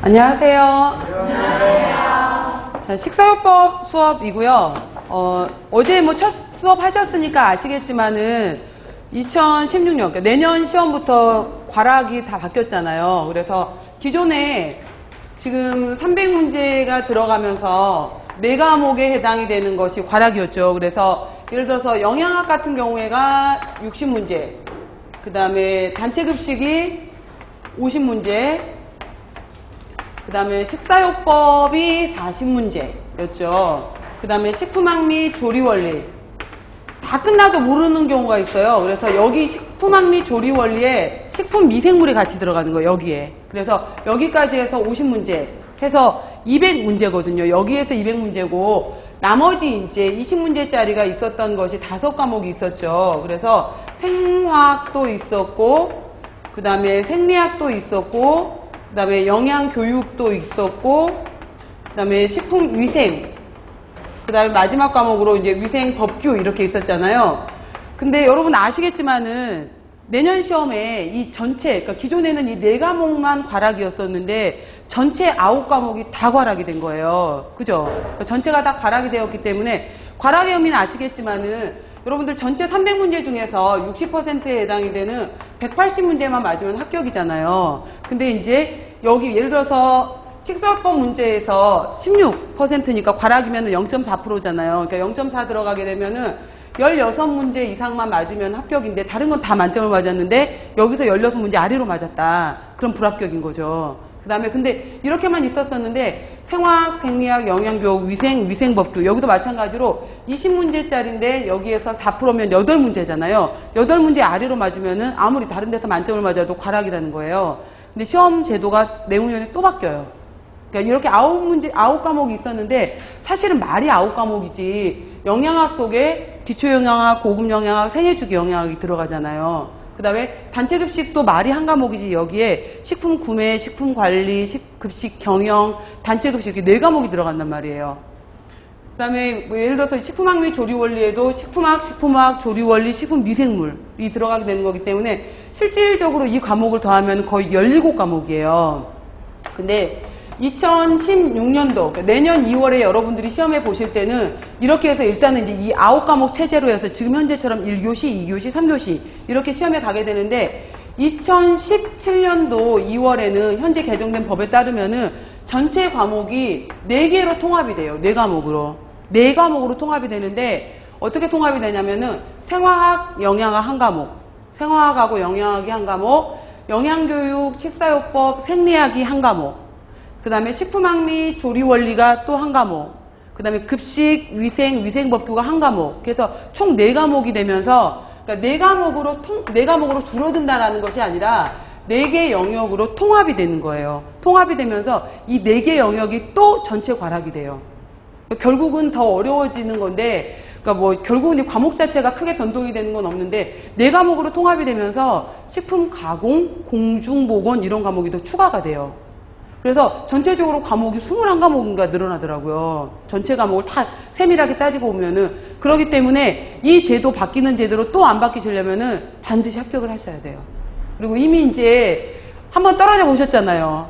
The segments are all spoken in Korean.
안녕하세요. 자, 식사요법 수업이고요. 어, 어제 뭐 첫 수업 하셨으니까 아시겠지만은 2016년, 그러니까 내년 시험부터 과락이 다 바뀌었잖아요. 그래서 기존에 지금 300문제가 들어가면서 네 과목에 해당이 되는 것이 과락이었죠. 그래서 예를 들어서 영양학 같은 경우에가 60문제, 그 다음에 단체급식이 50문제, 그 다음에 식사요법이 40문제였죠. 그 다음에 식품학 및 조리원리. 다 끝나도 모르는 경우가 있어요. 그래서 여기 식품학 및 조리원리에 식품 미생물이 같이 들어가는 거예요. 여기에. 그래서 여기까지 해서 50문제 해서 200문제거든요. 여기에서 200문제고 나머지 이제 20문제짜리가 있었던 것이 다섯 과목이 있었죠. 그래서 생화학도 있었고 그 다음에 생리학도 있었고 그 다음에 영양 교육도 있었고 그 다음에 식품 위생 그 다음에 마지막 과목으로 이제 위생 법규 이렇게 있었잖아요. 근데 여러분 아시겠지만은 내년 시험에 이 전체, 그러니까 기존에는 이 네 과목만 과락이었었는데 전체 아홉 과목이 다 과락이 된 거예요. 그죠? 그러니까 전체가 다 과락이 되었기 때문에 과락의 의미는 아시겠지만은 여러분들 전체 300문제 중에서 60%에 해당이 되는 180문제만 맞으면 합격이잖아요. 근데 이제 여기 예를 들어서 식사법 문제에서 16%니까 과락이면 0.4%잖아요. 그러니까 0.4 들어가게 되면은 16문제 이상만 맞으면 합격인데 다른 건 다 만점을 맞았는데 여기서 16문제 아래로 맞았다. 그럼 불합격인 거죠. 그 다음에 근데 이렇게만 있었었는데 생화학, 생리학, 영양교육, 위생, 위생법규 여기도 마찬가지로 20문제짜리인데 여기에서 4%면 8문제잖아요. 8문제 아래로 맞으면 은 아무리 다른 데서 만점을 맞아도 과락이라는 거예요. 근데 시험 제도가 내후년에 또 바뀌어요. 그러니까 이렇게 아홉 문제, 아홉 과목이 있었는데 사실은 말이 아홉 과목이지 영양학 속에 기초영양학, 고급영양학, 생애주기 영양학이 들어가잖아요. 그 다음에 단체 급식도 말이 한 과목이지 여기에 식품 구매, 식품 관리, 식, 급식 경영, 단체 급식 이렇게 네 과목이 들어간단 말이에요. 그 다음에 뭐 예를 들어서 식품학 및 조리원리에도 식품학, 식품학, 조리원리, 식품 미생물이 들어가게 되는 거기 때문에 실질적으로 이 과목을 더하면 거의 17과목이에요. 근데 2016년도 그러니까 내년 2월에 여러분들이 시험에 보실 때는 이렇게 해서 일단은 이제 이 아홉 과목 체제로 해서 지금 현재처럼 1교시, 2교시, 3교시 이렇게 시험에 가게 되는데 2017년도 2월에는 현재 개정된 법에 따르면은 전체 과목이 4개로 통합이 돼요. 4과목으로. 4과목으로 통합이 되는데 어떻게 통합이 되냐면은 생화학, 영양학 한 과목, 생화학하고 영양학이 한 과목, 영양교육, 식사요법, 생리학이 한 과목, 그 다음에 식품학 및 조리원리가 또 한 과목, 그 다음에 급식, 위생, 위생법규가 한 과목. 그래서 총 네 과목이 되면서 그러니까 네 과목으로 통, 네 과목으로 줄어든다라는 것이 아니라 네 개 영역으로 통합이 되는 거예요. 통합이 되면서 이 네 개 영역이 또 전체 과락이 돼요. 결국은 더 어려워지는 건데, 그러니까 뭐 결국은 이 과목 자체가 크게 변동이 되는 건 없는데 네 과목으로 통합이 되면서 식품 가공, 공중 보건 이런 과목이 더 추가가 돼요. 그래서 전체적으로 과목이 21과목인가 늘어나더라고요. 전체 과목을 다 세밀하게 따지고 보면은 그렇기 때문에 이 제도 바뀌는 제도로 또 안 바뀌시려면은 반드시 합격을 하셔야 돼요. 그리고 이미 이제 한번 떨어져 보셨잖아요.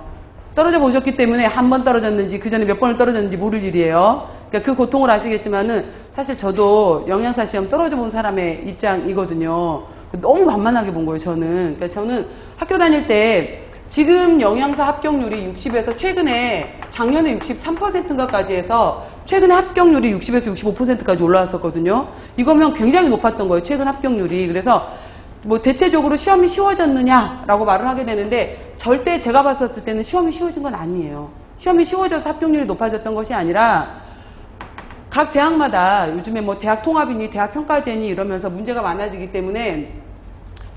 떨어져 보셨기 때문에 한 번 떨어졌는지 그 전에 몇 번을 떨어졌는지 모를 일이에요. 그러니까 그 고통을 아시겠지만은 사실 저도 영양사 시험 떨어져 본 사람의 입장이거든요. 너무 만만하게 본 거예요, 저는. 그러니까 저는 학교 다닐 때 지금 영양사 합격률이 60에서 최근에 작년에 63%인가까지 해서 최근에 합격률이 60에서 65%까지 올라왔었거든요. 이거면 굉장히 높았던 거예요. 최근 합격률이. 그래서 뭐 대체적으로 시험이 쉬워졌느냐라고 말을 하게 되는데 절대 제가 봤었을 때는 시험이 쉬워진 건 아니에요. 시험이 쉬워져서 합격률이 높아졌던 것이 아니라 각 대학마다 요즘에 뭐 대학 통합이니 대학 평가제니 이러면서 문제가 많아지기 때문에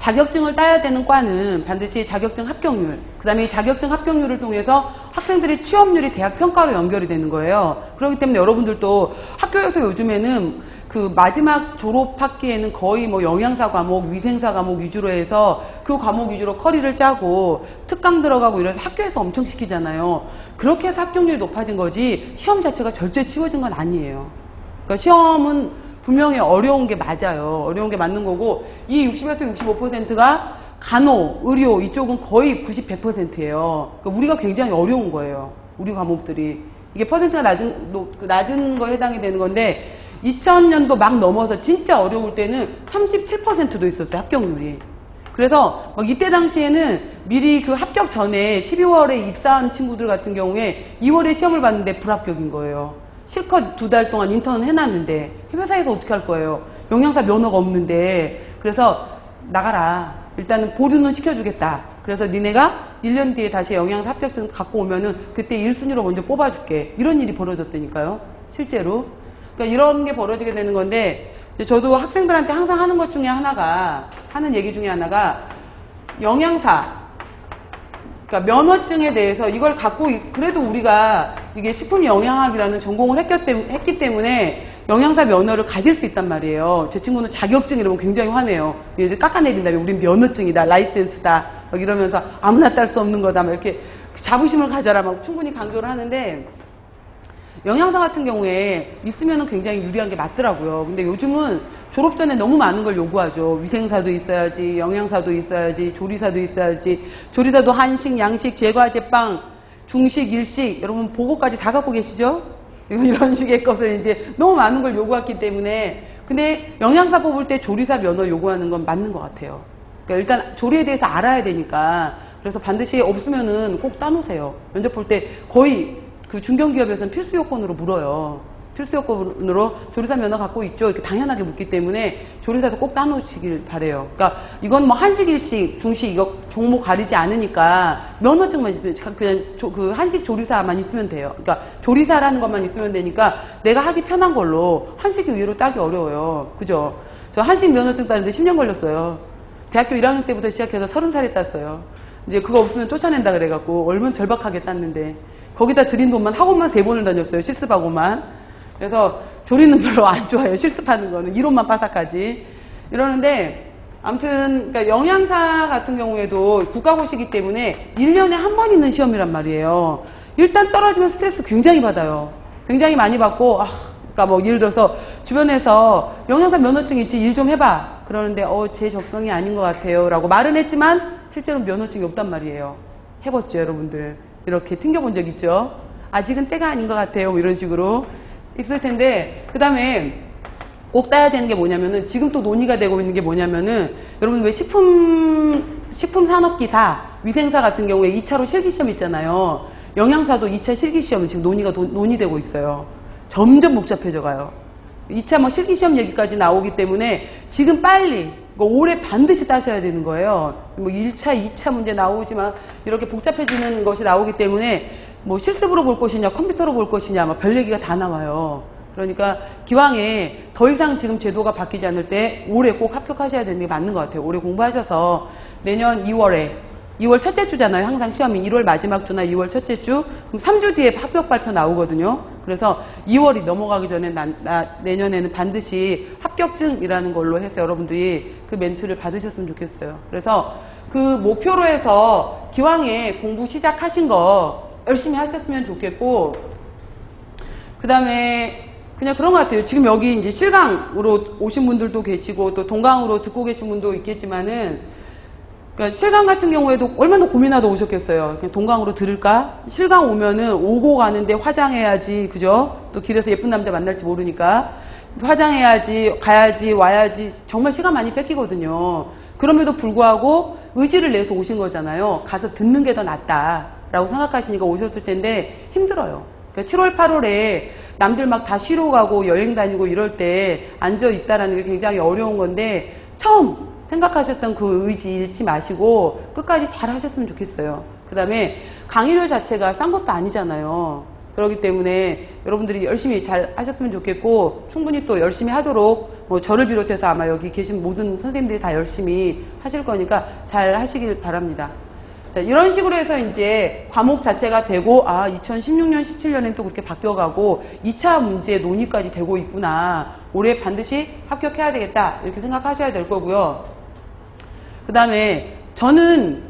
자격증을 따야 되는 과는 반드시 자격증 합격률, 그 다음에 이 자격증 합격률을 통해서 학생들의 취업률이 대학 평가로 연결이 되는 거예요. 그렇기 때문에 여러분들도 학교에서 요즘에는 그 마지막 졸업 학기에는 거의 뭐 영양사 과목, 위생사 과목 위주로 해서 그 과목 위주로 커리를 짜고 특강 들어가고 이래서 학교에서 엄청 시키잖아요. 그렇게 해서 합격률이 높아진 거지 시험 자체가 절대 치워진 건 아니에요. 그러니까 시험은 분명히 어려운 게 맞아요. 어려운 게 맞는 거고 이 60에서 65%가 간호, 의료 이쪽은 거의 90, 100%예요. 그러니까 우리가 굉장히 어려운 거예요. 우리 과목들이. 이게 퍼센트가 낮은, 노- 그 낮은 거에 해당이 되는 건데 2000년도 막 넘어서 진짜 어려울 때는 37%도 있었어요. 합격률이. 그래서 막 이때 당시에는 미리 그 합격 전에 12월에 입사한 친구들 같은 경우에 2월에 시험을 봤는데 불합격인 거예요. 실컷 두 달 동안 인턴 해놨는데 회사에서 어떻게 할 거예요? 영양사 면허가 없는데 그래서 나가라. 일단은 보류는 시켜주겠다. 그래서 니네가 1년 뒤에 다시 영양사 합격증 갖고 오면은 그때 1순위로 먼저 뽑아줄게. 이런 일이 벌어졌다니까요. 실제로. 그러니까 이런 게 벌어지게 되는 건데 저도 학생들한테 항상 하는 것 중에 하나가 하는 얘기 중에 하나가 영양사 그러니까 면허증에 대해서 이걸 갖고 있- 그래도 우리가 이게 식품 영양학이라는 전공을 했기, 때문, 했기 때문에 영양사 면허를 가질 수 있단 말이에요. 제 친구는 자격증 이러면 굉장히 화내요. 얘들 깎아내린다며 우린 면허증이다, 라이센스다 막 이러면서 아무나 딸 수 없는 거다 막 이렇게 자부심을 가져라 막 충분히 강조를 하는데 영양사 같은 경우에 있으면 굉장히 유리한 게 맞더라고요. 근데 요즘은 졸업 전에 너무 많은 걸 요구하죠. 위생사도 있어야지, 영양사도 있어야지, 조리사도 있어야지. 조리사도 한식, 양식, 제과, 제빵, 중식, 일식, 여러분 보고까지 다 갖고 계시죠? 이런 식의 것을 이제 너무 많은 걸 요구했기 때문에. 근데 영양사 뽑을 때 조리사 면허 요구하는 건 맞는 것 같아요. 그러니까 일단 조리에 대해서 알아야 되니까. 그래서 반드시 없으면은 꼭 따놓으세요. 면접 볼 때 거의 그 중견기업에서는 필수 요건으로 물어요. 필수 요건으로 조리사 면허 갖고 있죠. 이렇게 당연하게 묻기 때문에 조리사도 꼭 따놓으시길 바래요. 그러니까 이건 뭐 한식, 일식, 중식 이거 종목 가리지 않으니까 면허증만 있으면 그냥 조- 그 한식 조리사만 있으면 돼요. 그러니까 조리사라는 것만 있으면 되니까 내가 하기 편한 걸로 한식이 의외로 따기 어려워요. 그죠? 저 한식 면허증 따는데 10년 걸렸어요. 대학교 1학년 때부터 시작해서 30살에 땄어요. 이제 그거 없으면 쫓아낸다 그래갖고 얼마나 절박하게 땄는데 거기다 들인 돈만 학원만 세 번을 다녔어요. 실습하고만. 그래서 조리는 별로 안 좋아요. 실습하는 거는. 이론만 빠삭하지. 이러는데 아무튼 그러니까 영양사 같은 경우에도 국가고시기 때문에 1년에 한 번 있는 시험이란 말이에요. 일단 떨어지면 스트레스 굉장히 받아요. 굉장히 많이 받고 아, 그러니까 뭐 예를 들어서 주변에서 영양사 면허증 있지 일 좀 해봐. 그러는데 어 제 적성이 아닌 것 같아요 라고 말은 했지만 실제로 면허증이 없단 말이에요. 해봤죠 여러분들. 이렇게 튕겨본 적 있죠. 아직은 때가 아닌 것 같아요. 뭐 이런 식으로 있을 텐데 그 다음에 꼭 따야 되는 게 뭐냐면은 지금 또 논의가 되고 있는 게 뭐냐면은 여러분 왜 식품 식품 산업기사 위생사 같은 경우에 2차로 실기 시험 있잖아요. 영양사도 2차 실기 시험 지금 논의가 도- 논의되고 있어요. 점점 복잡해져 가요. 2차 뭐 실기 시험 얘기까지 나오기 때문에 지금 빨리 이거 올해 반드시 따셔야 되는 거예요. 뭐 1차, 2차 문제 나오지만 이렇게 복잡해지는 것이 나오기 때문에 뭐 실습으로 볼 것이냐, 컴퓨터로 볼 것이냐, 뭐별 얘기가 다 나와요. 그러니까 기왕에 더 이상 지금 제도가 바뀌지 않을 때 올해 꼭 합격하셔야 되는 게 맞는 것 같아요. 올해 공부하셔서 내년 2월에 2월 첫째 주잖아요. 항상 시험이 1월 마지막 주나 2월 첫째 주. 그럼 3주 뒤에 합격 발표 나오거든요. 그래서 2월이 넘어가기 전에 나, 나- 내년에는 반드시 합격증이라는 걸로 해서 여러분들이 그 멘트를 받으셨으면 좋겠어요. 그래서 그 목표로 해서 기왕에 공부 시작하신 거 열심히 하셨으면 좋겠고 그 다음에 그냥 그런 것 같아요. 지금 여기 이제 실강으로 오신 분들도 계시고 또 동강으로 듣고 계신 분도 있겠지만은 그러니까 실강 같은 경우에도 얼마나 고민하다 오셨겠어요. 그냥 동강으로 들을까? 실강 오면은 오고 가는데 화장해야지, 그죠? 또 길에서 예쁜 남자 만날지 모르니까 화장해야지, 가야지, 와야지 정말 시간 많이 뺏기거든요. 그럼에도 불구하고 의지를 내서 오신 거잖아요. 가서 듣는 게 더 낫다 라고 생각하시니까 오셨을 텐데 힘들어요. 그러니까 7월, 8월에 남들 막 다 쉬러 가고 여행 다니고 이럴 때 앉아 있다라는 게 굉장히 어려운 건데 처음 생각하셨던 그 의지 잃지 마시고 끝까지 잘 하셨으면 좋겠어요. 그 다음에 강의료 자체가 싼 것도 아니잖아요. 그렇기 때문에 여러분들이 열심히 잘 하셨으면 좋겠고 충분히 또 열심히 하도록 뭐 저를 비롯해서 아마 여기 계신 모든 선생님들이 다 열심히 하실 거니까 잘 하시길 바랍니다. 자, 이런 식으로 해서 이제 과목 자체가 되고, 아, 2016년, 17년엔 또 그렇게 바뀌어가고, 2차 문제 논의까지 되고 있구나. 올해 반드시 합격해야 되겠다. 이렇게 생각하셔야 될 거고요. 그 다음에 저는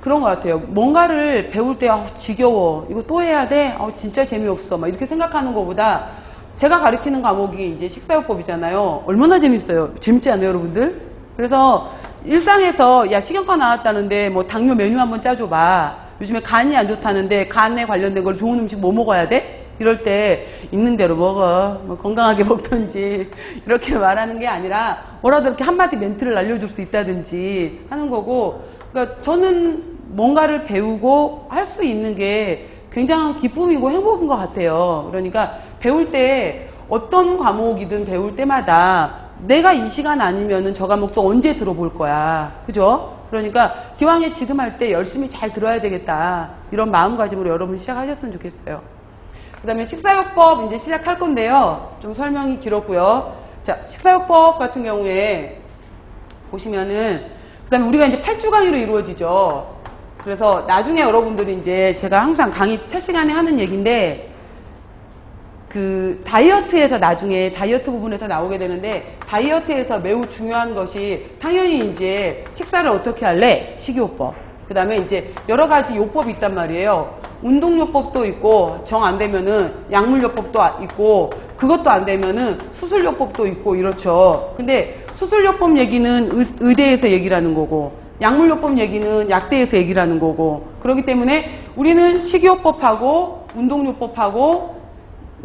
그런 것 같아요. 뭔가를 배울 때, 아 지겨워. 이거 또 해야 돼? 아 진짜 재미없어. 막 이렇게 생각하는 것보다 제가 가르치는 과목이 이제 식사요법이잖아요. 얼마나 재밌어요. 재밌지 않아요, 여러분들? 그래서 일상에서 야 식용과 나왔다는데 뭐 당뇨 메뉴 한번 짜줘봐. 요즘에 간이 안 좋다는데 간에 관련된 걸 좋은 음식 뭐 먹어야 돼? 이럴 때 있는 대로 먹어. 뭐 건강하게 먹던지 이렇게 말하는 게 아니라 뭐라도 이렇게 한마디 멘트를 알려줄 수 있다든지 하는 거고. 그러니까 저는 뭔가를 배우고 할 수 있는 게 굉장한 기쁨이고 행복인 것 같아요. 그러니까 배울 때 어떤 과목이든 배울 때마다 내가 이 시간 아니면은 저 과목 또 언제 들어볼 거야. 그죠? 그러니까 기왕에 지금 할 때 열심히 잘 들어야 되겠다. 이런 마음가짐으로 여러분 시작하셨으면 좋겠어요. 그 다음에 식사요법 이제 시작할 건데요. 좀 설명이 길었고요. 자, 식사요법 같은 경우에 보시면은 그 다음에 우리가 이제 8주 강의로 이루어지죠. 그래서 나중에 여러분들이 이제 제가 항상 강의 첫 시간에 하는 얘기인데 그 다이어트에서 나중에 다이어트 부분에서 나오게 되는데 다이어트에서 매우 중요한 것이 당연히 이제 식사를 어떻게 할래? 식이요법. 그 다음에 이제 여러 가지 요법이 있단 말이에요. 운동요법도 있고 정 안 되면은 약물요법도 있고 그것도 안 되면은 수술요법도 있고 이렇죠. 근데 수술요법 얘기는 의, 의대에서 얘기를 하는 거고 약물요법 얘기는 약대에서 얘기를 하는 거고 그렇기 때문에 우리는 식이요법하고 운동요법하고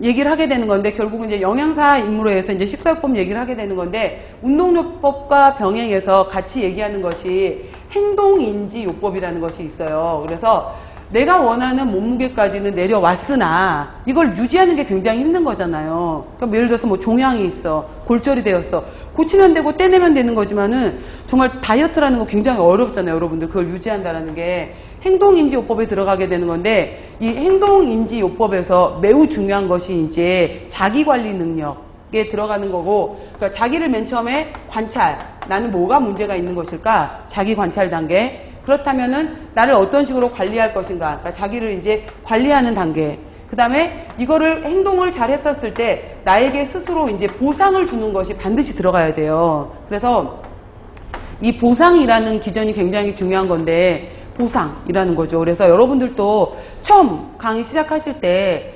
얘기를 하게 되는 건데 결국은 이제 영양사 임무로 해서 이제 식사요법 얘기를 하게 되는 건데 운동요법과 병행해서 같이 얘기하는 것이 행동인지요법이라는 것이 있어요. 그래서 내가 원하는 몸무게까지는 내려왔으나 이걸 유지하는 게 굉장히 힘든 거잖아요. 그러니까 예를 들어서 뭐 종양이 있어, 골절이 되었어. 고치면 되고 떼내면 되는 거지만은 정말 다이어트라는 거 굉장히 어렵잖아요, 여러분들. 그걸 유지한다라는 게 행동인지요법에 들어가게 되는 건데 이 행동인지요법에서 매우 중요한 것이 이제 자기관리 능력에 들어가는 거고 그러니까 자기를 맨 처음에 관찰 나는 뭐가 문제가 있는 것일까? 자기 관찰 단계. 그렇다면은 나를 어떤 식으로 관리할 것인가? 그러니까 자기를 이제 관리하는 단계. 그 다음에 이거를 행동을 잘 했었을 때 나에게 스스로 이제 보상을 주는 것이 반드시 들어가야 돼요. 그래서 이 보상이라는 기전이 굉장히 중요한 건데 보상이라는 거죠. 그래서 여러분들도 처음 강의 시작하실 때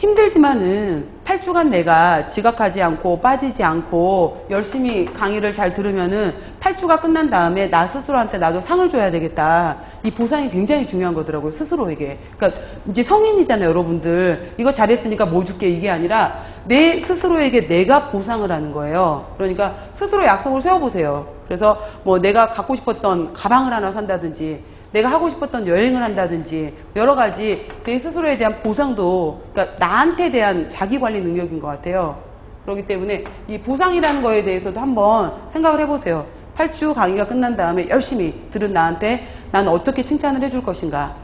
힘들지만은 8주간 내가 지각하지 않고 빠지지 않고 열심히 강의를 잘 들으면은 8주가 끝난 다음에 나 스스로한테 나도 상을 줘야 되겠다. 이 보상이 굉장히 중요한 거더라고요. 스스로에게. 그러니까 이제 성인이잖아요, 여러분들. 이거 잘했으니까 뭐 줄게 이게 아니라 내 스스로에게 내가 보상을 하는 거예요. 그러니까 스스로 약속을 세워 보세요. 그래서 뭐 내가 갖고 싶었던 가방을 하나 산다든지 내가 하고 싶었던 여행을 한다든지 여러 가지 내 스스로에 대한 보상도 그러니까 나한테 대한 자기 관리 능력인 것 같아요. 그렇기 때문에 이 보상이라는 거에 대해서도 한번 생각을 해보세요. 8주 강의가 끝난 다음에 열심히 들은 나한테 나는 어떻게 칭찬을 해줄 것인가.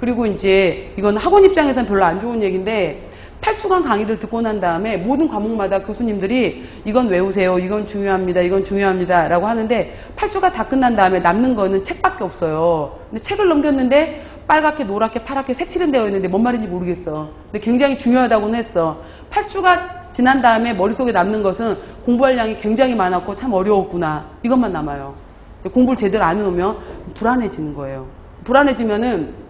그리고 이제 이건 학원 입장에서는 별로 안 좋은 얘기인데 8주간 강의를 듣고 난 다음에 모든 과목마다 교수님들이 이건 외우세요. 이건 중요합니다. 이건 중요합니다. 라고 하는데 8주가 다 끝난 다음에 남는 거는 책밖에 없어요. 근데 책을 넘겼는데 빨갛게 노랗게 파랗게 색칠은 되어 있는데 뭔 말인지 모르겠어. 근데 굉장히 중요하다고는 했어. 8주가 지난 다음에 머릿속에 남는 것은 공부할 양이 굉장히 많았고 참 어려웠구나. 이것만 남아요. 공부를 제대로 안 해놓으면 불안해지는 거예요. 불안해지면은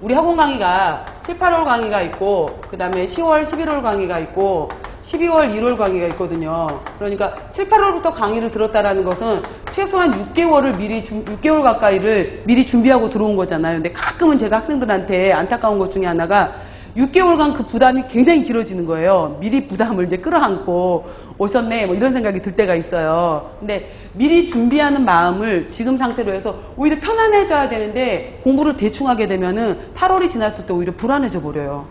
우리 학원 강의가 7, 8월 강의가 있고 그 다음에 10월, 11월 강의가 있고 12월, 1월 강의가 있거든요. 그러니까 7, 8월부터 강의를 들었다라는 것은 최소한 6개월을 미리 6개월 가까이를 미리 준비하고 들어온 거잖아요. 근데 가끔은 제가 학생들한테 안타까운 것 중에 하나가 6개월간 그 부담이 굉장히 길어지는 거예요. 미리 부담을 이제 끌어안고 오셨네, 뭐 이런 생각이 들 때가 있어요. 근데 미리 준비하는 마음을 지금 상태로 해서 오히려 편안해져야 되는데 공부를 대충 하게 되면은 8월이 지났을 때 오히려 불안해져 버려요.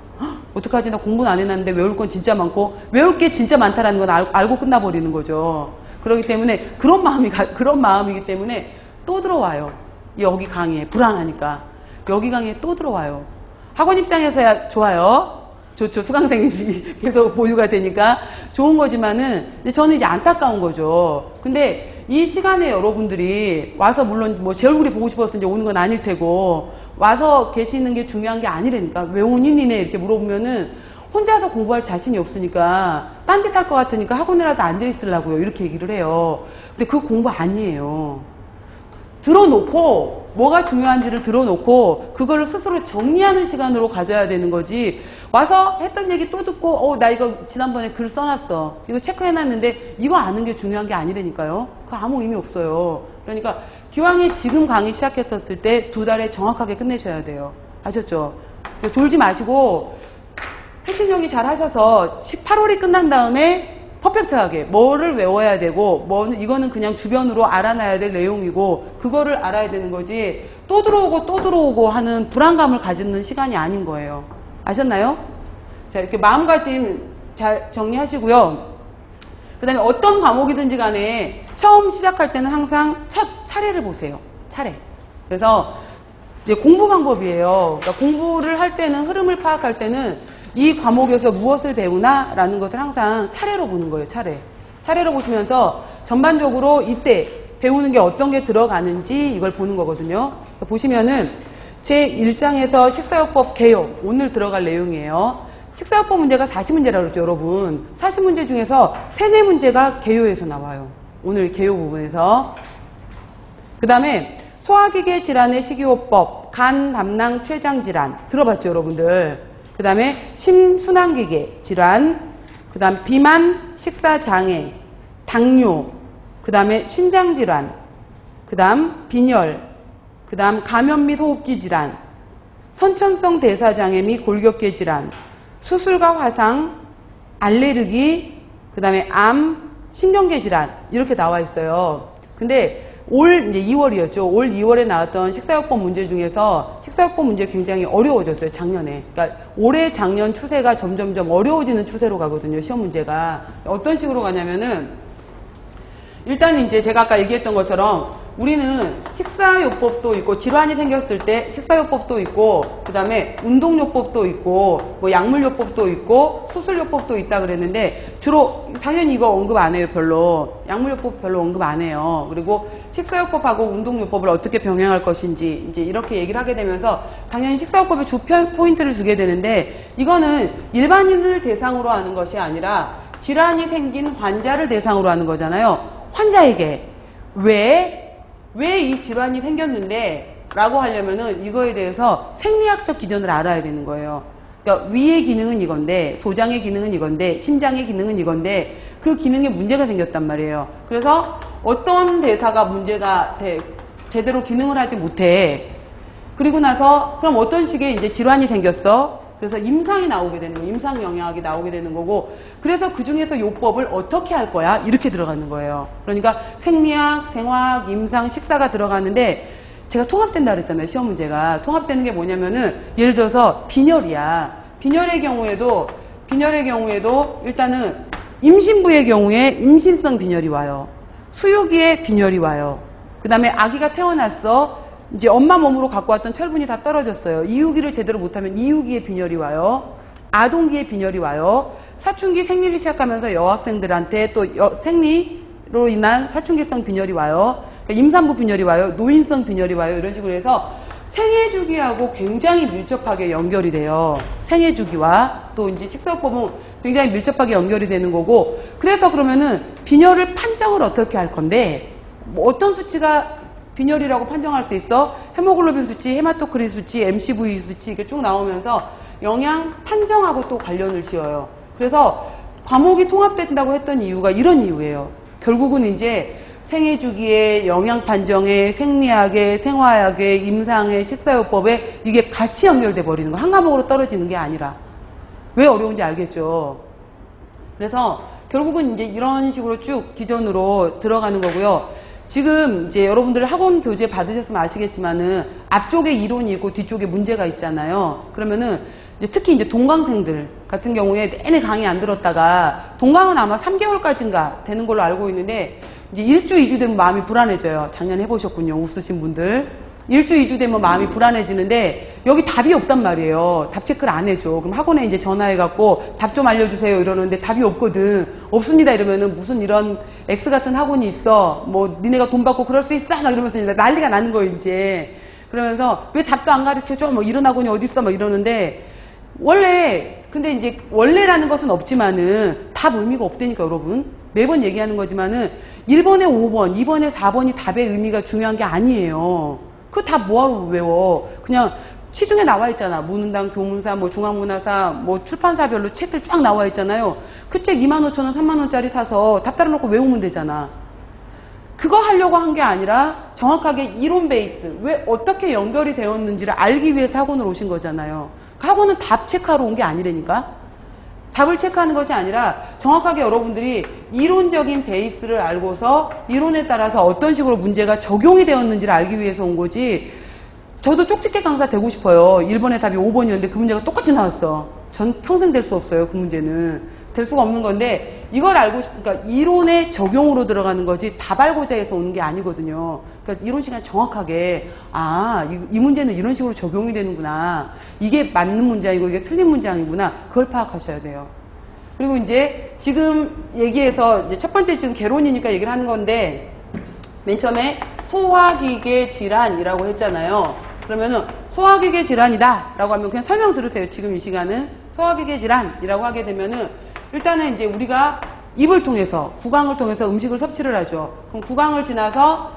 어떡하지? 나 공부는 안 해놨는데 외울 건 진짜 많고 외울 게 진짜 많다라는 건 알, 알고 끝나버리는 거죠. 그렇기 때문에 그런 마음이, 그런 마음이기 때문에 또 들어와요. 여기 강의에 불안하니까. 여기 강의에 또 들어와요. 학원 입장에서야 좋아요. 좋죠. 수강생이 계속 보유가 되니까 좋은 거지만은 저는 이제 안타까운 거죠. 근데 이 시간에 여러분들이 와서 물론 뭐 제 얼굴이 보고 싶어서 이제 오는 건 아닐 테고 와서 계시는 게 중요한 게 아니라니까 왜 니네 이렇게 물어보면은 혼자서 공부할 자신이 없으니까 딴짓 할 것 같으니까 학원이라도 앉아 있으려고요 이렇게 얘기를 해요 근데 그 공부 아니에요 들어놓고 뭐가 중요한지를 들어놓고 그거를 스스로 정리하는 시간으로 가져야 되는 거지 와서 했던 얘기 또 듣고 어 나 이거 지난번에 글 써놨어 이거 체크해놨는데 이거 아는 게 중요한 게 아니라니까요 그 아무 의미 없어요 그러니까 기왕에 지금 강의 시작했었을 때 두 달에 정확하게 끝내셔야 돼요. 아셨죠? 졸지 마시고 핵심 잘 하셔서 18월이 끝난 다음에 퍼펙트하게 뭐를 외워야 되고 뭐는 이거는 그냥 주변으로 알아놔야 될 내용이고 그거를 알아야 되는 거지 또 들어오고 또 들어오고 하는 불안감을 가지는 시간이 아닌 거예요. 아셨나요? 자 이렇게 마음가짐 잘 정리하시고요. 그 다음에 어떤 과목이든지 간에 처음 시작할 때는 항상 첫 차례를 보세요. 차례. 그래서 공부 방법이에요. 그러니까 공부를 할 때는 흐름을 파악할 때는 이 과목에서 무엇을 배우나 라는 것을 항상 차례로 보는 거예요. 차례. 차례로 보시면서 전반적으로 이때 배우는 게 어떤 게 들어가는지 이걸 보는 거거든요. 보시면은 제 1장에서 식사요법 개요 오늘 들어갈 내용이에요. 식사요법 문제가 40문제라고 그랬죠, 여러분. 40문제 중에서 3, 4문제가 개요에서 나와요. 오늘 개요 부분에서. 그 다음에 소화기계 질환의 식이요법, 간, 담낭, 췌장 질환 들어봤죠, 여러분들. 그 다음에 심순환기계 질환, 그 다음 비만, 식사장애, 당뇨, 그 다음에 신장질환, 그 다음 빈혈, 그 다음 감염 및 호흡기 질환, 선천성 대사장애 및 골격계 질환, 수술과 화상, 알레르기, 그 다음에 암, 신경계 질환. 이렇게 나와 있어요. 근데 올 이제 2월이었죠. 올 2월에 나왔던 식사요법 문제 중에서 식사요법 문제 굉장히 어려워졌어요. 작년에. 그러니까 올해 작년 추세가 점점점 어려워지는 추세로 가거든요. 시험 문제가 어떤 식으로 가냐면은 일단 이제 제가 아까 얘기했던 것처럼 우리는 식사요법도 있고 질환이 생겼을 때 식사요법도 있고 그 다음에 운동요법도 있고 뭐 약물요법도 있고 수술요법도 있다 그랬는데 주로 당연히 이거 언급 안 해요 별로. 약물요법 별로 언급 안 해요. 그리고 식사요법하고 운동요법을 어떻게 병행할 것인지 이제 이렇게 얘기를 하게 되면서 당연히 식사요법에 주 포인트를 주게 되는데 이거는 일반인을 대상으로 하는 것이 아니라 질환이 생긴 환자를 대상으로 하는 거잖아요. 환자에게. 왜 왜 이 질환이 생겼는데 라고 하려면은 이거에 대해서 생리학적 기전을 알아야 되는 거예요. 그러니까 위의 기능은 이건데 소장의 기능은 이건데 심장의 기능은 이건데 그 기능에 문제가 생겼단 말이에요. 그래서 어떤 대사가 문제가 돼, 제대로 기능을 하지 못해. 그리고 나서 그럼 어떤 식의 이제 질환이 생겼어? 그래서 임상이 나오게 되는 거예요. 임상 영향이 나오게 되는 거고 그래서 그 중에서 요법을 어떻게 할 거야? 이렇게 들어가는 거예요. 그러니까 생리학, 생화학, 임상, 식사가 들어가는데 제가 통합된다 그랬잖아요. 시험 문제가. 통합되는 게 뭐냐면은 예를 들어서 빈혈이야. 빈혈의 경우에도 빈혈의 경우에도 일단은 임신부의 경우에 임신성 빈혈이 와요. 수유기에 빈혈이 와요. 그 다음에 아기가 태어났어. 이제 엄마 몸으로 갖고 왔던 철분이 다 떨어졌어요. 이유기를 제대로 못하면 이유기에 빈혈이 와요. 아동기에 빈혈이 와요. 사춘기 생리를 시작하면서 여학생들한테 또 여, 생리로 인한 사춘기성 빈혈이 와요. 그러니까 임산부 빈혈이 와요. 노인성 빈혈이 와요. 이런 식으로 해서 생애 주기하고 굉장히 밀접하게 연결이 돼요. 생애 주기와 또 이제 식사법은 굉장히 밀접하게 연결이 되는 거고 그래서 그러면은 빈혈을 판정을 어떻게 할 건데 뭐 어떤 수치가 빈혈이라고 판정할 수 있어. 헤모글로빈 수치, hematocrit 수치, MCV 수치 이게 쭉 나오면서 영양 판정하고 또 관련을 지어요. 그래서 과목이 통합된다고 했던 이유가 이런 이유예요. 결국은 이제 생애 주기에 영양 판정에 생리학에 생화학에 임상에 식사요법에 이게 같이 연결돼 버리는 거. 한 과목으로 떨어지는 게 아니라. 왜 어려운지 알겠죠. 그래서 결국은 이제 이런 식으로 쭉 기존으로 들어가는 거고요. 지금 이제 여러분들 학원 교재 받으셨으면 아시겠지만은 앞쪽에 이론이 있고 뒤쪽에 문제가 있잖아요. 그러면은 이제 특히 이제 동강생들 같은 경우에 내내 강의 안 들었다가 동강은 아마 3개월까지인가 되는 걸로 알고 있는데 이제 1주, 2주 되면 마음이 불안해져요. 작년에 해보셨군요. 웃으신 분들. 일주, 이주 되면 마음이 불안해지는데 여기 답이 없단 말이에요. 답 체크를 안 해줘. 그럼 학원에 이제 전화해갖고 답 좀 알려주세요 이러는데 답이 없거든. 없습니다 이러면은 무슨 이런 X 같은 학원이 있어. 뭐 니네가 돈 받고 그럴 수 있어. 막 이러면서 난리가 나는 거예요 이제. 그러면서 왜 답도 안 가르쳐줘? 뭐 이런 학원이 어딨어? 막 이러는데 원래 근데 이제 원래라는 것은 없지만은 답 의미가 없다니까 여러분. 매번 얘기하는 거지만은 1번에 5번, 2번에 4번이 답의 의미가 중요한 게 아니에요. 그답 뭐하러 외워. 그냥 시중에 나와 있잖아. 문은당, 교문사, 뭐 중앙문화사, 뭐 출판사별로 책들 쫙 나와 있잖아요. 그 책 2만 5천 원, 3만 원짜리 사서 답 따라 놓고 외우면 되잖아. 그거 하려고 한 게 아니라 정확하게 이론 베이스, 왜 어떻게 연결이 되었는지를 알기 위해서 학원을 오신 거잖아요. 그 학원은 답 체크하러 온 게 아니라니까. 답을 체크하는 것이 아니라 정확하게 여러분들이 이론적인 베이스를 알고서 이론에 따라서 어떤 식으로 문제가 적용이 되었는지를 알기 위해서 온 거지. 저도 쪽집게 강사 되고 싶어요. 1번의 답이 5번이었는데 그 문제가 똑같이 나왔어. 전 평생 될 수 없어요. 그 문제는. 될 수가 없는 건데 이걸 알고 싶으니까 이론의 적용으로 들어가는 거지 답 알고자 해서 오는 게 아니거든요. 그러니까 이론 시간 정확하게 아, 이, 이 문제는 이런 식으로 적용이 되는구나. 이게 맞는 문장이고 이게 틀린 문장이구나. 그걸 파악하셔야 돼요. 그리고 이제 지금 얘기해서 이제 첫 번째 지금 개론이니까 얘기를 하는 건데 맨 처음에 소화기계 질환이라고 했잖아요. 그러면은 소화기계 질환이다 라고 하면 그냥 설명 들으세요. 지금 이 시간은 소화기계 질환이라고 하게 되면은 일단은 이제 우리가 입을 통해서 구강을 통해서 음식을 섭취를 하죠. 그럼 구강을 지나서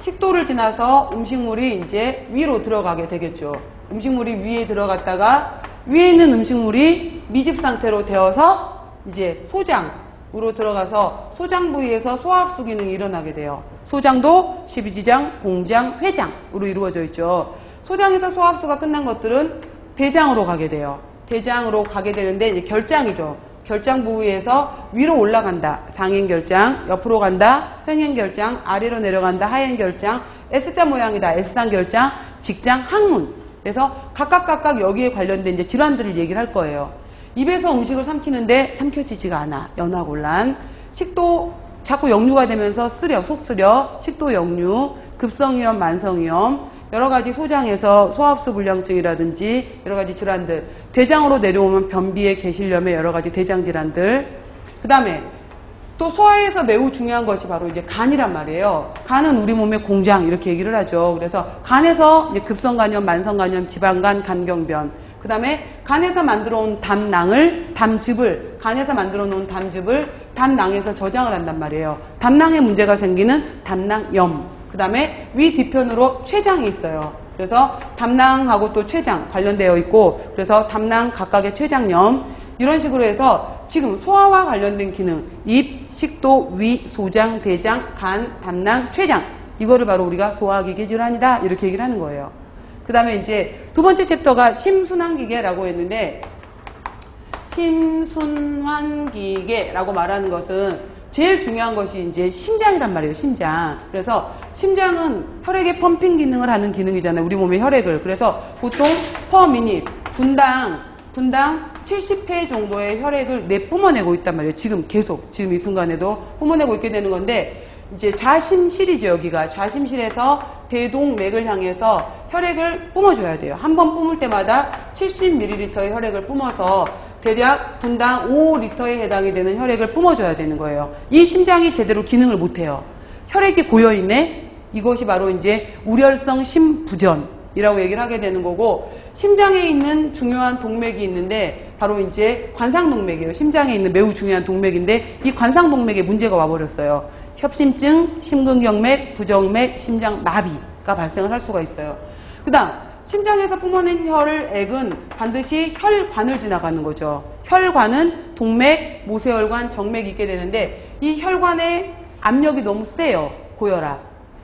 식도를 지나서 음식물이 이제 위로 들어가게 되겠죠. 음식물이 위에 들어갔다가 위에 있는 음식물이 미집 상태로 되어서 이제 소장으로 들어가서 소장 부위에서 소화흡수 기능이 일어나게 돼요. 소장도 12지장, 공장, 회장으로 이루어져 있죠. 소장에서 소화흡수가 끝난 것들은 대장으로 가게 돼요. 대장으로 가게 되는데 결장이죠. 결장 부위에서 위로 올라간다. 상행 결장, 옆으로 간다. 횡행 결장, 아래로 내려간다. 하행 결장, S자 모양이다. S상 결장, 직장, 항문. 그래서 각각 각각 여기에 관련된 이제 질환들을 얘기를 할 거예요. 입에서 음식을 삼키는데 삼켜지지가 않아. 연화곤란. 식도 자꾸 역류가 되면서 쓰려, 속 쓰려, 식도 역류, 급성위염, 만성위염, 여러 가지 소장에서 소화흡수 불량증이라든지 여러 가지 질환들, 대장으로 내려오면 변비의 개실염의 여러 가지 대장 질환들, 그 다음에 또 소화에서 매우 중요한 것이 바로 이제 간이란 말이에요. 간은 우리 몸의 공장 이렇게 얘기를 하죠. 그래서 간에서 급성간염, 만성간염, 지방간, 간경변. 그 다음에 간에서 만들어 온 담낭을, 담즙을, 간에서 만들어 놓은 담즙을 담낭에서 저장을 한단 말이에요. 담낭에 문제가 생기는 담낭염. 그 다음에 위 뒤편으로 췌장이 있어요. 그래서 담낭하고 또 췌장 관련되어 있고 그래서 담낭 각각의 췌장염 이런 식으로 해서 지금 소화와 관련된 기능 입, 식도, 위, 소장, 대장, 간, 담낭, 췌장 이거를 바로 우리가 소화기계 질환이다 이렇게 얘기를 하는 거예요. 그 다음에 이제 두 번째 챕터가 심순환기계라고 했는데 심순환기계라고 말하는 것은 제일 중요한 것이 이제 심장이란 말이에요, 심장. 그래서 심장은 혈액의 펌핑 기능을 하는 기능이잖아요, 우리 몸의 혈액을. 그래서 보통 퍼 미닛, 분당, 분당 70회 정도의 혈액을 내 뿜어내고 있단 말이에요. 지금 계속, 지금 이 순간에도 뿜어내고 있게 되는 건데, 이제 좌심실이죠, 여기가. 좌심실에서 대동맥을 향해서 혈액을 뿜어줘야 돼요. 한 번 뿜을 때마다 70ml의 혈액을 뿜어서 대략 분당 5리터에 해당이 되는 혈액을 뿜어줘야 되는 거예요. 이 심장이 제대로 기능을 못해요. 혈액이 고여있네? 이것이 바로 이제 우렬성 심부전이라고 얘기를 하게 되는 거고, 심장에 있는 중요한 동맥이 있는데, 바로 이제 관상동맥이에요. 심장에 있는 매우 중요한 동맥인데, 이 관상동맥에 문제가 와버렸어요. 협심증, 심근경맥, 부정맥, 심장마비가 발생을 할 수가 있어요. 그 다음, 심장에서 뿜어낸 혈액은 반드시 혈관을 지나가는 거죠. 혈관은 동맥, 모세혈관, 정맥이 있게 되는데 이 혈관의 압력이 너무 세요. 고혈압.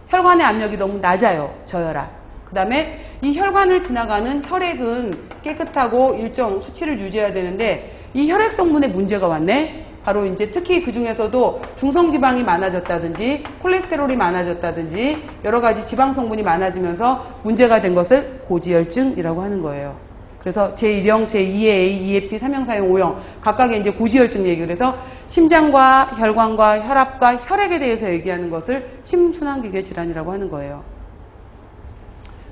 혈관의 압력이 너무 낮아요. 저혈압. 그 다음에 이 혈관을 지나가는 혈액은 깨끗하고 일정 수치를 유지해야 되는데 이 혈액 성분에 문제가 왔네. 바로 이제 특히 그 중에서도 중성지방이 많아졌다든지 콜레스테롤이 많아졌다든지 여러 가지 지방 성분이 많아지면서 문제가 된 것을 고지혈증이라고 하는 거예요. 그래서 제1형, 제2A, 2AP, 3형, 4형, 5형 각각의 이제 고지혈증 얘기를 해서 심장과 혈관과 혈압과 혈액에 대해서 얘기하는 것을 심순환기계 질환이라고 하는 거예요.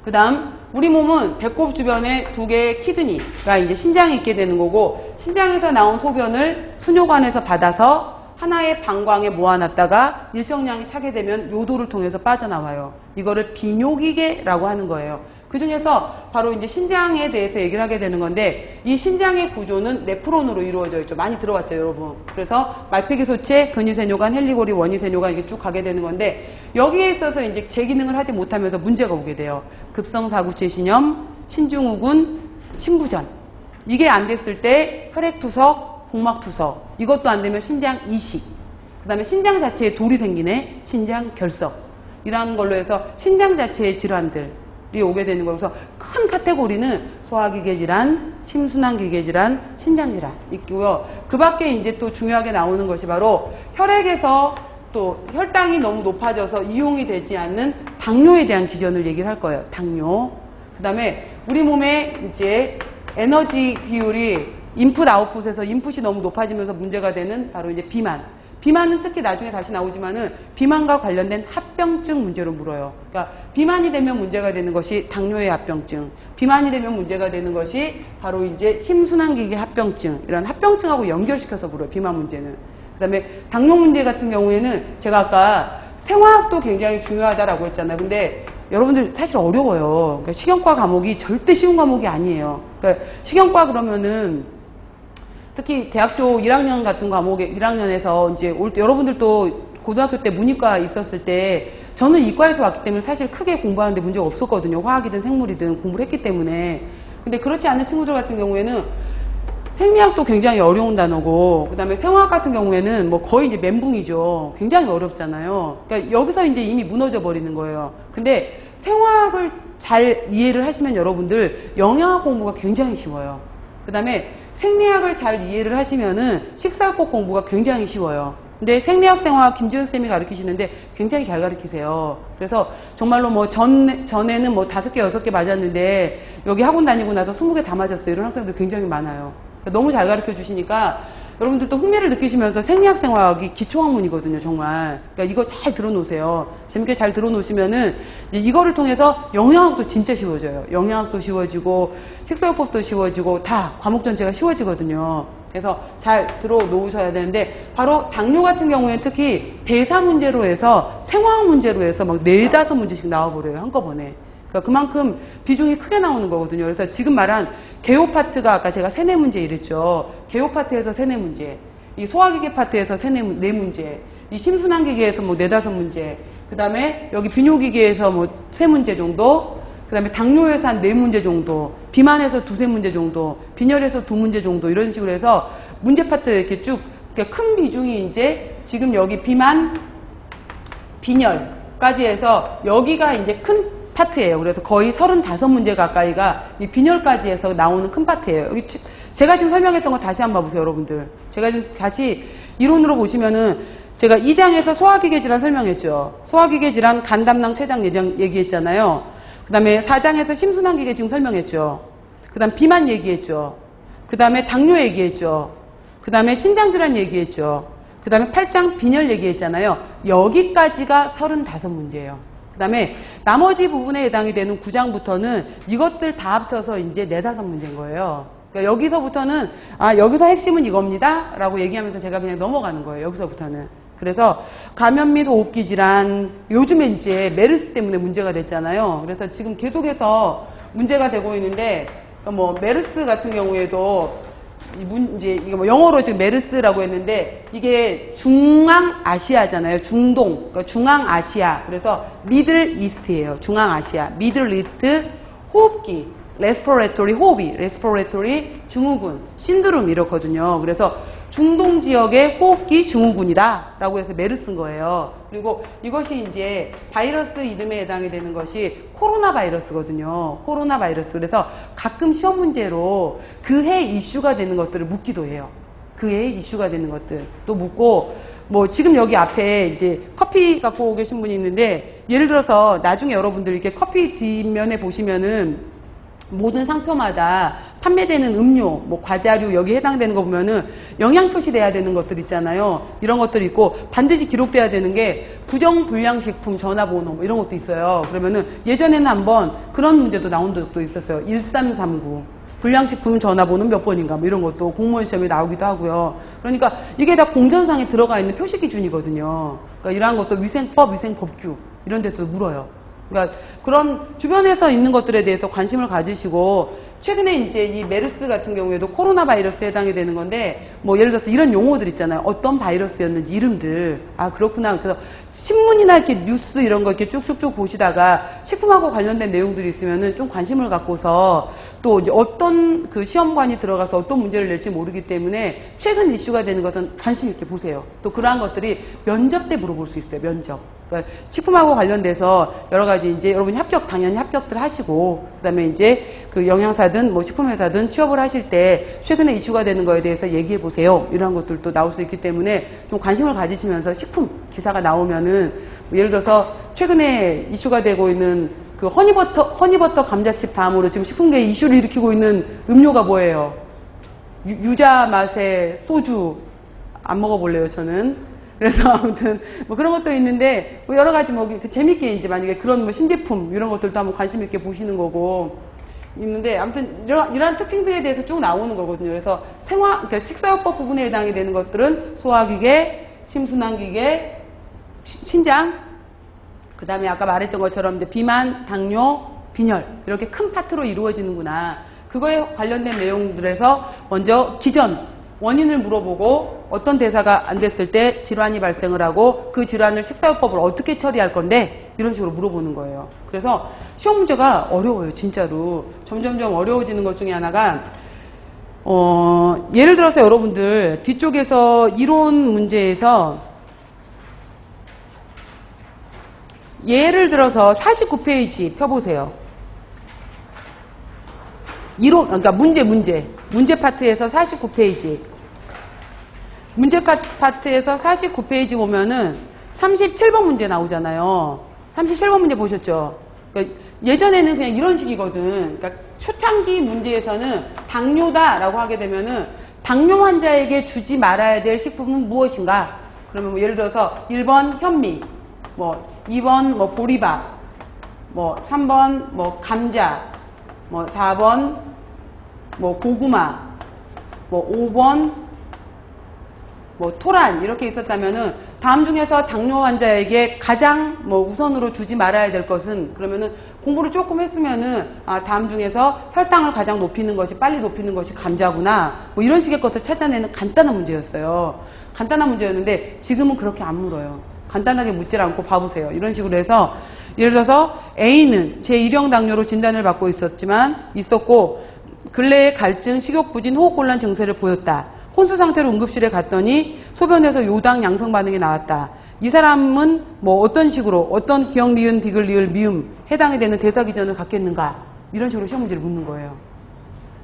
그 다음 우리 몸은 배꼽 주변에 두 개의 키드니가 이제 신장이 있게 되는 거고 신장에서 나온 소변을 수뇨관에서 받아서 하나의 방광에 모아놨다가 일정량이 차게 되면 요도를 통해서 빠져나와요. 이거를 비뇨기계라고 하는 거예요. 그 중에서 바로 이제 신장에 대해서 얘기를 하게 되는 건데 이 신장의 구조는 네프론으로 이루어져 있죠. 많이 들어봤죠, 여러분. 그래서 말폐기 소체, 근위세뇨관, 헬리고리, 원위세뇨관 이게 쭉 가게 되는 건데 여기에 있어서 이제 제 기능을 하지 못하면서 문제가 오게 돼요. 급성사구체 신염, 신중후군, 신부전. 이게 안 됐을 때 혈액투석, 복막투석. 이것도 안 되면 신장 이식. 그 다음에 신장 자체에 돌이 생기네. 신장 결석. 이라는 걸로 해서 신장 자체의 질환들 이 오게 되는 거예요. 그래서 큰 카테고리는 소화기계 질환, 심순환기계 질환, 신장 질환 있고요. 그 밖에 이제 또 중요하게 나오는 것이 바로 혈액에서 또 혈당이 너무 높아져서 이용이 되지 않는 당뇨에 대한 기전을 얘기를 할 거예요. 당뇨. 그 다음에 우리 몸에 이제 에너지 비율이 인풋 아웃풋에서 인풋이 너무 높아지면서 문제가 되는 바로 이제 비만. 비만은 특히 나중에 다시 나오지만은 비만과 관련된 합병증 문제로 물어요. 그러니까 비만이 되면 문제가 되는 것이 당뇨의 합병증, 비만이 되면 문제가 되는 것이 바로 이제 심순환기계 합병증 이런 합병증하고 연결시켜서 물어요. 비만 문제는. 그다음에 당뇨 문제 같은 경우에는 제가 아까 생화학도 굉장히 중요하다라고 했잖아요. 근데 여러분들 사실 어려워요. 그러니까 식용과 과목이 절대 쉬운 과목이 아니에요. 그러니까 식용과 그러면은 특히 대학교 1학년 같은 과목에 1학년에서 이제 올 때 여러분들도 고등학교 때 문이과 있었을 때 저는 이과에서 왔기 때문에 사실 크게 공부하는데 문제가 없었거든요. 화학이든 생물이든 공부를 했기 때문에. 근데 그렇지 않은 친구들 같은 경우에는 생리학도 굉장히 어려운 단어고 그다음에 생화학 같은 경우에는 뭐 거의 이제 멘붕이죠. 굉장히 어렵잖아요. 그러니까 여기서 이제 이미 무너져 버리는 거예요. 근데 생화학을 잘 이해를 하시면 여러분들 영양학 공부가 굉장히 쉬워요. 그다음에 생리학을 잘 이해를 하시면은 식사법 공부가 굉장히 쉬워요. 근데 생리학 생화학 김지훈 쌤이 가르치시는데 굉장히 잘 가르치세요. 그래서 정말로 뭐 전, 전에는 뭐 다섯 개, 여섯 개 맞았는데 여기 학원 다니고 나서 스무 개 다 맞았어요. 이런 학생들 굉장히 많아요. 그러니까 너무 잘 가르쳐 주시니까 여러분들도 흥미를 느끼시면서 생리학 생화학이 기초학문이거든요, 정말. 그러니까 이거 잘 들어놓으세요. 재밌게 잘 들어놓으시면은 이거를 통해서 영양학도 진짜 쉬워져요. 영양학도 쉬워지고 식사요법도 쉬워지고 다 과목 전체가 쉬워지거든요. 그래서 잘 들어놓으셔야 되는데 바로 당뇨 같은 경우에는 특히 대사 문제로 해서 생화학 문제로 해서 막 네다섯 문제씩 나와버려요, 한꺼번에. 그러니까 그만큼 비중이 크게 나오는 거거든요. 그래서 지금 말한 개요 파트가 아까 제가 세네 문제 이랬죠. 개요 파트에서 세네 문제, 이 소화기계 파트에서 세네 네 문제, 이 심순환기계에서 뭐 네다섯 문제, 그 다음에 여기 비뇨기계에서 뭐 세 문제 정도, 그 다음에 당뇨에서 한 네 문제 정도, 비만에서 두세 문제 정도, 빈혈에서 두 문제 정도 이런 식으로 해서 문제 파트 이렇게 쭉 이렇게 큰 비중이 이제 지금 여기 비만, 빈혈까지 해서 여기가 이제 큰 파트예요. 그래서 거의 35문제 가까이가 이 빈혈까지 해서 나오는 큰 파트예요. 여기 치- 제가 지금 설명했던 거 다시 한번 봐보세요, 여러분들. 제가 지금 다시 이론으로 보시면은 제가 2장에서 소화기계 질환 설명했죠. 소화기계 질환, 간담낭, 췌장, 내장 얘기했잖아요. 그 다음에 4장에서 심순환 기계 지금 설명했죠. 그 다음 비만 얘기했죠. 그 다음에 당뇨 얘기했죠. 그 다음에 신장 질환 얘기했죠. 그 다음에 8장 빈혈 얘기했잖아요. 여기까지가 35문제예요. 그 다음에 나머지 부분에 해당이 되는 9장부터는 이것들 다 합쳐서 이제 네다섯 문제인 거예요. 그러니까 여기서부터는 아 여기서 핵심은 이겁니다 라고 얘기하면서 제가 그냥 넘어가는 거예요. 여기서부터는. 그래서 감염 및 호흡기 질환 요즘에 이제 메르스 때문에 문제가 됐잖아요. 그래서 지금 계속해서 문제가 되고 있는데 그러니까 뭐 메르스 같은 경우에도 이 문, 이제, 이거 뭐 영어로 지금 메르스라고 했는데, 이게 중앙아시아잖아요. 중동. 그러니까 중앙아시아. 그래서 Middle East예요. 중앙아시아. Middle East 호흡기. Respiratory 호흡기. Respiratory 증후군. Syndrome 이렇거든요. 그래서 중동 지역의 호흡기 증후군이다. 라고 해서 메르스인 거예요. 그리고 이것이 이제 바이러스 이름에 해당이 되는 것이 코로나 바이러스거든요. 코로나 바이러스. 그래서 가끔 시험 문제로 그 해 이슈가 되는 것들을 묻기도 해요. 그 해 이슈가 되는 것들 또 묻고 뭐 지금 여기 앞에 이제 커피 갖고 계신 분이 있는데 예를 들어서 나중에 여러분들 이렇게 커피 뒷면에 보시면은 모든 상표마다 판매되는 음료, 뭐 과자류 여기 해당되는 거 보면은 영양 표시돼야 되는 것들 있잖아요. 이런 것들이 있고 반드시 기록돼야 되는 게 부정 불량 식품 전화번호 뭐 이런 것도 있어요. 그러면은 예전에는 한번 그런 문제도 나온 적도 있었어요. 1339. 불량식품 전화번호 몇 번인가 뭐 이런 것도 공무원 시험에 나오기도 하고요. 그러니까 이게 다 공전상에 들어가 있는 표시 기준이거든요. 그러니까 이러한 것도 위생법, 위생법규 이런 데서 물어요. 그러니까 그런 주변에서 있는 것들에 대해서 관심을 가지시고 최근에 이제 이 메르스 같은 경우에도 코로나 바이러스에 해당이 되는 건데 뭐 예를 들어서 이런 용어들 있잖아요. 어떤 바이러스였는지 이름들. 아 그렇구나. 그래서 신문이나 이렇게 뉴스 이런 거 이렇게 쭉쭉쭉 보시다가 식품하고 관련된 내용들이 있으면은 좀 관심을 갖고서 또 이제 어떤 그 시험관이 들어가서 어떤 문제를 낼지 모르기 때문에 최근 이슈가 되는 것은 관심 있게 보세요. 또 그러한 것들이 면접 때 물어볼 수 있어요. 면접. 그러니까 식품하고 관련돼서 여러 가지 이제 여러분이 합격 당연히 합격들 하시고 그다음에 이제 그 영양사 든 뭐 식품 회사든 취업을 하실 때 최근에 이슈가 되는 거에 대해서 얘기해 보세요. 이러한 것들도 나올 수 있기 때문에 좀 관심을 가지시면서 식품 기사가 나오면은 뭐 예를 들어서 최근에 이슈가 되고 있는 그 허니버터 허니버터 감자칩 다음으로 지금 식품계에 이슈를 일으키고 있는 음료가 뭐예요? 유, 유자 맛의 소주 안 먹어볼래요 저는. 그래서 아무튼 뭐 그런 것도 있는데 뭐 여러 가지 뭐그 재밌게 이제 만약에 그런 뭐 신제품 이런 것들도 한번 관심 있게 보시는 거고 있는데 아무튼 이런, 이러한 특징들에 대해서 쭉 나오는 거거든요. 그래서 생화 그러니까 식사요법 부분에 해당이 되는 것들은 소화기계, 심순환기계, 시- 신장, 그 다음에 아까 말했던 것처럼 이제 비만, 당뇨, 빈혈 이렇게 큰 파트로 이루어지는구나. 그거에 관련된 내용들에서 먼저 기전 원인을 물어보고 어떤 대사가 안 됐을 때 질환이 발생을 하고 그 질환을 식사요법을 어떻게 처리할 건데 이런 식으로 물어보는 거예요. 그래서 시험 문제가 어려워요, 진짜로. 점점점 어려워지는 것 중에 하나가 어, 예를 들어서 여러분들 뒤쪽에서 이론 문제에서 예를 들어서 49페이지 펴보세요. 이론, 그러니까 문제, 문제. 문제 파트에서 49페이지. 문제 파- 파트에서 49페이지 보면은 37번 문제 나오잖아요. 37번 문제 보셨죠? 그러니까 예전에는 그냥 이런 식이거든. 그러니까 초창기 문제에서는 당뇨다라고 하게 되면은 당뇨 환자에게 주지 말아야 될 식품은 무엇인가? 그러면 뭐 예를 들어서 1번 현미, 뭐 2번 뭐 보리밥, 뭐 3번 뭐 감자, 뭐 4번 뭐 고구마, 뭐 5번 뭐 토란 이렇게 있었다면은 다음 중에서 당뇨 환자에게 가장 뭐 우선으로 주지 말아야 될 것은 그러면은 공부를 조금 했으면은 아 다음 중에서 혈당을 가장 높이는 것이 빨리 높이는 것이 감자구나 뭐 이런 식의 것을 찾아내는 간단한 문제였어요. 간단한 문제였는데 지금은 그렇게 안 물어요. 간단하게 묻질 않고 봐보세요. 이런 식으로 해서 예를 들어서 A는 제1형 당뇨로 진단을 받고 있었지만 있었고 근래에 갈증, 식욕부진, 호흡곤란 증세를 보였다. 혼수 상태로 응급실에 갔더니 소변에서 요당 양성 반응이 나왔다. 이 사람은 뭐 어떤 식으로 어떤 기억 니은 디귿 리을 미음 해당이 되는 대사 기전을 갖겠는가 이런 식으로 시험 문제를 묻는 거예요.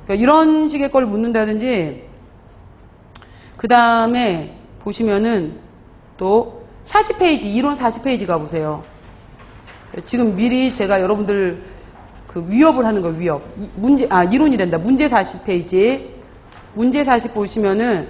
그러니까 이런 식의 걸 묻는다든지 그 다음에 보시면은 또 40페이지 이론 40페이지 가보세요. 지금 미리 제가 여러분들 그 위협을 하는 거 위협. 이- 문제 아 이론이 된다. 문제 40페이지. 문제 40 보시면은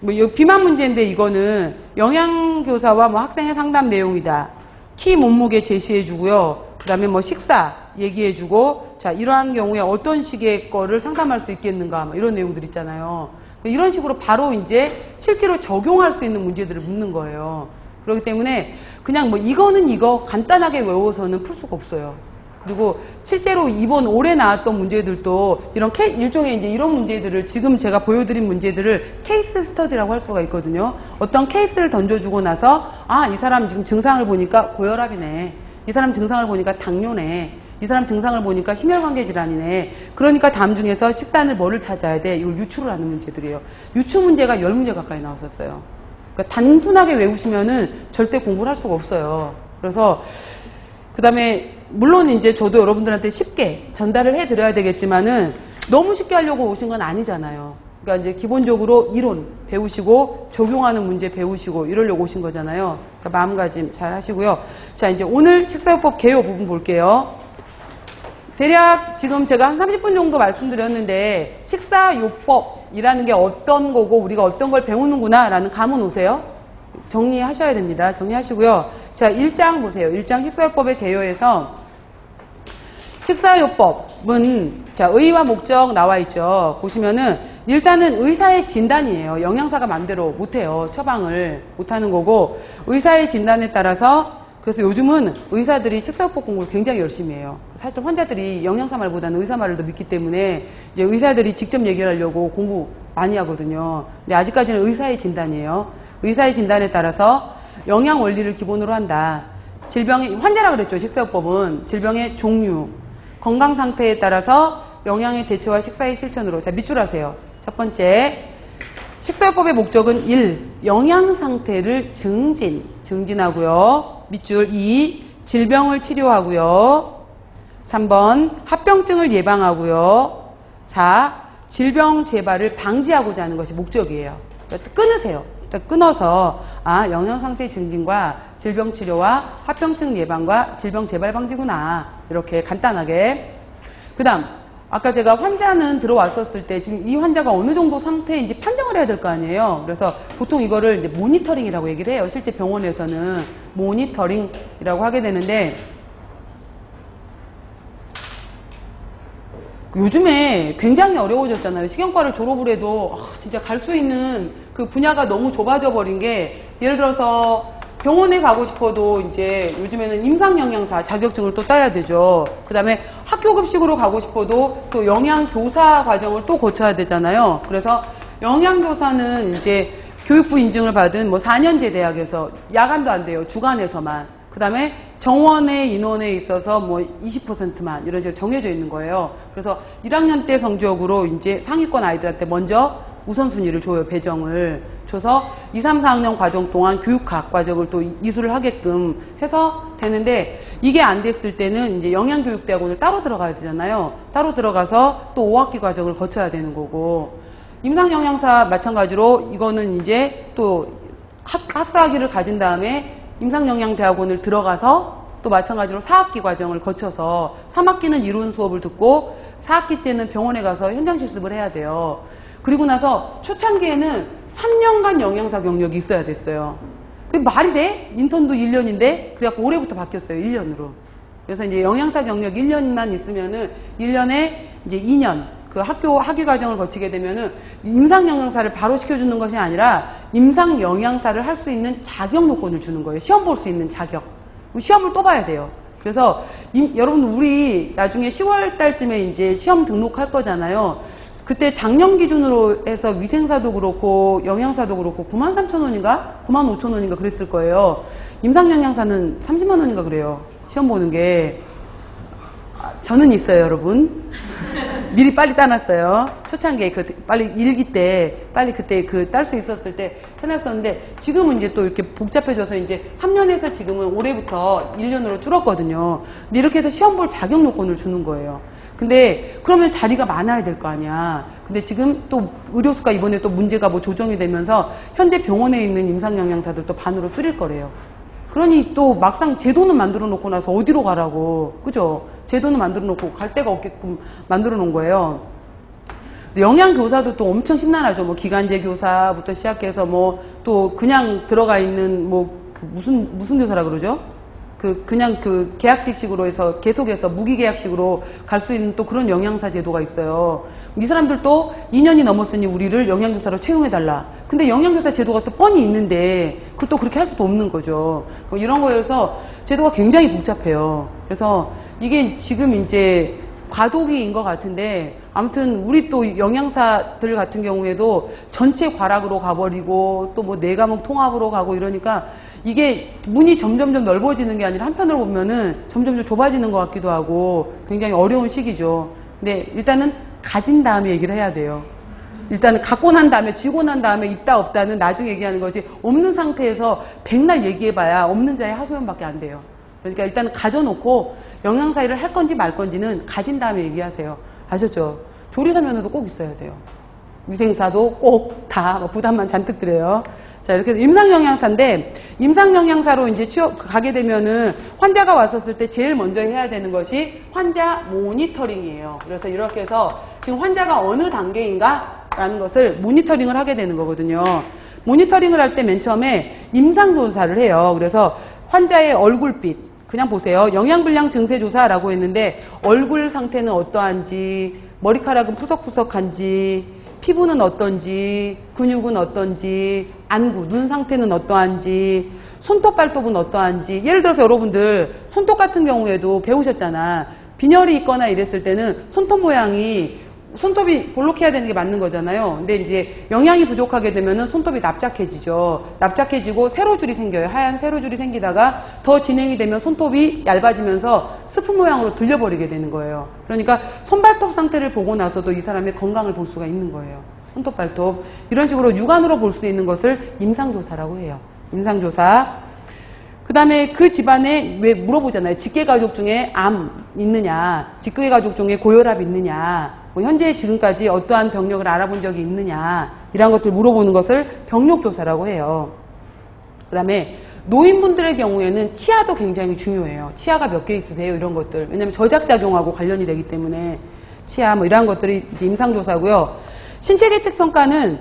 뭐이 비만 문제인데 이거는 영양 교사와 뭐 학생의 상담 내용이다. 키 몸무게 제시해 주고요. 그다음에 뭐 식사 얘기해 주고 자 이러한 경우에 어떤 식의 거를 상담할 수 있겠는가 뭐 이런 내용들 있잖아요. 이런 식으로 바로 이제 실제로 적용할 수 있는 문제들을 묻는 거예요. 그렇기 때문에 그냥 뭐 이거는 이거 간단하게 외워서는 풀 수가 없어요. 그리고 실제로 이번 올해 나왔던 문제들도 이런 케, 일종의 이제 이런 문제들을 지금 제가 보여드린 문제들을 case study라고 할 수가 있거든요. 어떤 케이스를 던져주고 나서 아, 이 사람 지금 증상을 보니까 고혈압이네. 이 사람 증상을 보니까 당뇨네. 이 사람 증상을 보니까 심혈관계 질환이네. 그러니까 다음 중에서 식단을 뭐를 찾아야 돼? 이걸 유추를 하는 문제들이에요. 유추 문제가 10문제 가까이 나왔었어요. 그러니까 단순하게 외우시면은 절대 공부를 할 수가 없어요. 그래서 그 다음에 물론 이제 저도 여러분들한테 쉽게 전달을 해드려야 되겠지만은 너무 쉽게 하려고 오신 건 아니잖아요. 그러니까 이제 기본적으로 이론 배우시고 적용하는 문제 배우시고 이러려고 오신 거잖아요. 그러니까 마음가짐 잘 하시고요. 자 이제 오늘 식사요법 개요 부분 볼게요. 대략 지금 제가 한 30분 정도 말씀드렸는데 식사요법이라는 게 어떤 거고 우리가 어떤 걸 배우는구나 라는 감은 오세요? 정리하셔야 됩니다. 정리하시고요. 자, 1장 보세요. 1장 식사요법의 개요에서 식사요법은 자, 의의와 목적 나와 있죠. 보시면은 일단은 의사의 진단이에요. 영양사가 마음대로 못해요. 처방을 못하는 거고 의사의 진단에 따라서 그래서 요즘은 의사들이 식사요법 공부를 굉장히 열심히 해요. 사실 환자들이 영양사 말보다는 의사 말을 더 믿기 때문에 이제 의사들이 직접 얘기를 하려고 공부 많이 하거든요. 근데 아직까지는 의사의 진단이에요. 의사의 진단에 따라서 영양 원리를 기본으로 한다. 질병의 환자라 그랬죠. 식사요법은 질병의 종류, 건강 상태에 따라서 영양의 대처와 식사의 실천으로 자 밑줄 하세요. 첫 번째 식사요법의 목적은 1. 영양 상태를 증진, 증진하고요. 밑줄 2. 질병을 치료하고요. 3번 합병증을 예방하고요. 4. 질병 재발을 방지하고자 하는 것이 목적이에요. 그러니까 끊으세요. 일단 끊어서 아 영양 상태 증진과 질병 치료와 합병증 예방과 질병 재발 방지구나 이렇게 간단하게 그 다음 아까 제가 환자는 들어왔었을 때 지금 이 환자가 어느 정도 상태인지 판정을 해야 될 거 아니에요. 그래서 보통 이거를 모니터링이라고 얘기를 해요. 실제 병원에서는 모니터링이라고 하게 되는데 요즘에 굉장히 어려워졌잖아요. 식용과를 졸업을 해도 아, 진짜 갈 수 있는 그 분야가 너무 좁아져 버린 게 예를 들어서 병원에 가고 싶어도 이제 요즘에는 임상영양사 자격증을 또 따야 되죠. 그 다음에 학교급식으로 가고 싶어도 또 영양교사 과정을 또 거쳐야 되잖아요. 그래서 영양교사는 이제 교육부 인증을 받은 뭐 4년제 대학에서 야간도 안 돼요. 주간에서만. 그 다음에 정원의 인원에 있어서 뭐 20%만 이런 식으로 정해져 있는 거예요. 그래서 1학년 때 성적으로 이제 상위권 아이들한테 먼저 우선순위를 줘요, 배정을. 줘서 2, 3, 4학년 과정 동안 교육학 과정을 또 이수를 하게끔 해서 되는데 이게 안 됐을 때는 이제 영양교육대학원을 따로 들어가야 되잖아요. 따로 들어가서 또 5학기 과정을 거쳐야 되는 거고. 임상영양사 마찬가지로 이거는 이제 또 학, 학사학위를 가진 다음에 임상영양대학원을 들어가서 또 마찬가지로 4학기 과정을 거쳐서 3학기는 이론 수업을 듣고 4학기째는 병원에 가서 현장 실습을 해야 돼요. 그리고 나서 초창기에는 3년간 영양사 경력이 있어야 됐어요. 그게 말이 돼? 인턴도 1년인데? 그래갖고 올해부터 바뀌었어요. 1년으로. 그래서 이제 영양사 경력 1년만 있으면은 1년에 이제 2년 그 학교 학위 과정을 거치게 되면은 임상 영양사를 바로 시켜주는 것이 아니라 임상 영양사를 할 수 있는 자격 요건을 주는 거예요. 시험 볼 수 있는 자격. 시험을 또 봐야 돼요. 그래서 임- 여러분 우리 나중에 10월 달쯤에 이제 시험 등록할 거잖아요. 그때 작년 기준으로 해서 위생사도 그렇고 영양사도 그렇고 9만 3천 원인가 9만 5천 원인가 그랬을 거예요. 임상영양사는 30만 원인가 그래요. 시험 보는 게 아, 저는 있어요, 여러분. 미리 빨리 따놨어요. 초창기에 그 빨리 일기 때 빨리 그때 그 딸 수 있었을 때 해놨었는데 지금은 이제 또 이렇게 복잡해져서 이제 3년에서 지금은 올해부터 1년으로 줄었거든요. 근데 이렇게 해서 시험 볼 자격 요건을 주는 거예요. 근데 그러면 자리가 많아야 될 거 아니야. 근데 지금 또 의료수가 이번에 또 문제가 뭐 조정이 되면서 현재 병원에 있는 임상영양사들도 반으로 줄일 거래요. 그러니 또 막상 제도는 만들어 놓고 나서 어디로 가라고. 그죠? 제도는 만들어 놓고 갈 데가 없게끔 만들어 놓은 거예요. 영양 교사도 또 엄청 심란하죠. 뭐 기간제 교사부터 시작해서 뭐 또 그냥 들어가 있는 뭐 그 무슨 무슨 교사라 그러죠? 그 그냥 그 계약직식으로 해서 계속해서 무기계약식으로 갈 수 있는 또 그런 영양사 제도가 있어요. 이 사람들도 2년이 넘었으니 우리를 영양교사로 채용해 달라. 근데 영양교사 제도가 또 뻔히 있는데 그걸 또 그렇게 할 수도 없는 거죠. 뭐 이런 거여서 제도가 굉장히 복잡해요. 그래서 이게 지금 이제 과도기인 것 같은데 아무튼 우리 또 영양사들 같은 경우에도 전체 과락으로 가버리고 또 뭐 네 과목 통합으로 가고 이러니까 이게 문이 점점점 넓어지는 게 아니라 한편으로 보면은 점점점 좁아지는 것 같기도 하고 굉장히 어려운 시기죠. 근데 일단은 가진 다음에 얘기를 해야 돼요. 일단은 갖고 난 다음에 쥐고 난 다음에 있다 없다는 나중에 얘기하는 거지 없는 상태에서 백날 얘기해봐야 없는 자의 하소연밖에 안 돼요. 그러니까 일단 가져놓고 영양사 일을 할 건지 말 건지는 가진 다음에 얘기하세요. 아셨죠? 조리사 면허도 꼭 있어야 돼요. 위생사도 꼭 다 부담만 잔뜩 드려요. 자, 이렇게 임상영양사인데, 임상영양사로 이제 취업, 가게 되면은 환자가 왔었을 때 제일 먼저 해야 되는 것이 환자 모니터링이에요. 그래서 이렇게 해서 지금 환자가 어느 단계인가? 라는 것을 모니터링을 하게 되는 거거든요. 모니터링을 할 때 맨 처음에 임상조사를 해요. 그래서 환자의 얼굴빛, 그냥 보세요. 영양불량 증세 조사라고 했는데 얼굴 상태는 어떠한지, 머리카락은 푸석푸석한지, 피부는 어떤지, 근육은 어떤지, 안구, 눈 상태는 어떠한지, 손톱 발톱은 어떠한지 예를 들어서 여러분들 손톱 같은 경우에도 배우셨잖아. 빈혈이 있거나 이랬을 때는 손톱 모양이 손톱이 볼록해야 되는 게 맞는 거잖아요. 근데 이제 영양이 부족하게 되면은 손톱이 납작해지죠. 납작해지고 세로줄이 생겨요. 하얀 세로줄이 생기다가 더 진행이 되면 손톱이 얇아지면서 스프 모양으로 들려버리게 되는 거예요. 그러니까 손발톱 상태를 보고 나서도 이 사람의 건강을 볼 수가 있는 거예요. 손톱 발톱. 이런 식으로 육안으로 볼 수 있는 것을 임상조사라고 해요. 임상조사. 그 다음에 그 집안에 왜 물어보잖아요. 직계 가족 중에 암 있느냐, 직계 가족 중에 고혈압 있느냐, 뭐 현재 지금까지 어떠한 병력을 알아본 적이 있느냐, 이런 것들 물어보는 것을 병력 조사라고 해요. 그 다음에 노인분들의 경우에는 치아도 굉장히 중요해요. 치아가 몇 개 있으세요? 이런 것들. 왜냐면 저작작용하고 관련이 되기 때문에 치아 뭐 이런 것들이 임상조사고요. 신체계측 평가는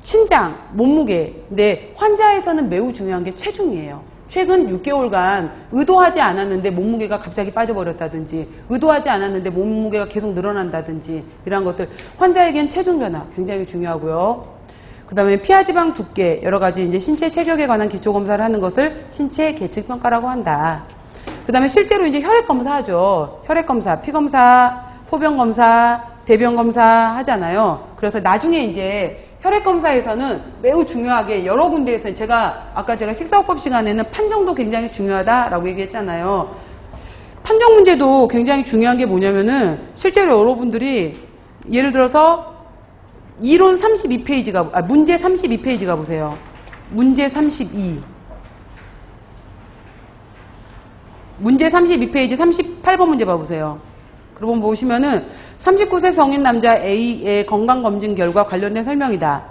신장, 몸무게. 근데 환자에서는 매우 중요한 게 체중이에요. 최근 6개월간 의도하지 않았는데 몸무게가 갑자기 빠져버렸다든지 의도하지 않았는데 몸무게가 계속 늘어난다든지 이런 것들 환자에겐 체중 변화 굉장히 중요하고요. 그 다음에 피하지방 두께 여러 가지 이제 신체 체격에 관한 기초 검사를 하는 것을 신체 계측 평가라고 한다. 그 다음에 실제로 이제 혈액 검사하죠. 혈액 검사, 피 검사, 소변 검사, 대변 검사 하잖아요. 그래서 나중에 이제 혈액 검사에서는 매우 중요하게 여러 군데에서 제가 아까 제가 식사호법 시간에는 판정도 굉장히 중요하다라고 얘기했잖아요. 판정 문제도 굉장히 중요한 게 뭐냐면은 실제로 여러분들이 예를 들어서 이론 32페이지가 아, 문제 32페이지 가 보세요. 문제 32. 문제 32페이지 38번 문제 봐 보세요. 그러고 보시면은 39세 성인 남자 A의 건강검진 결과 관련된 설명이다.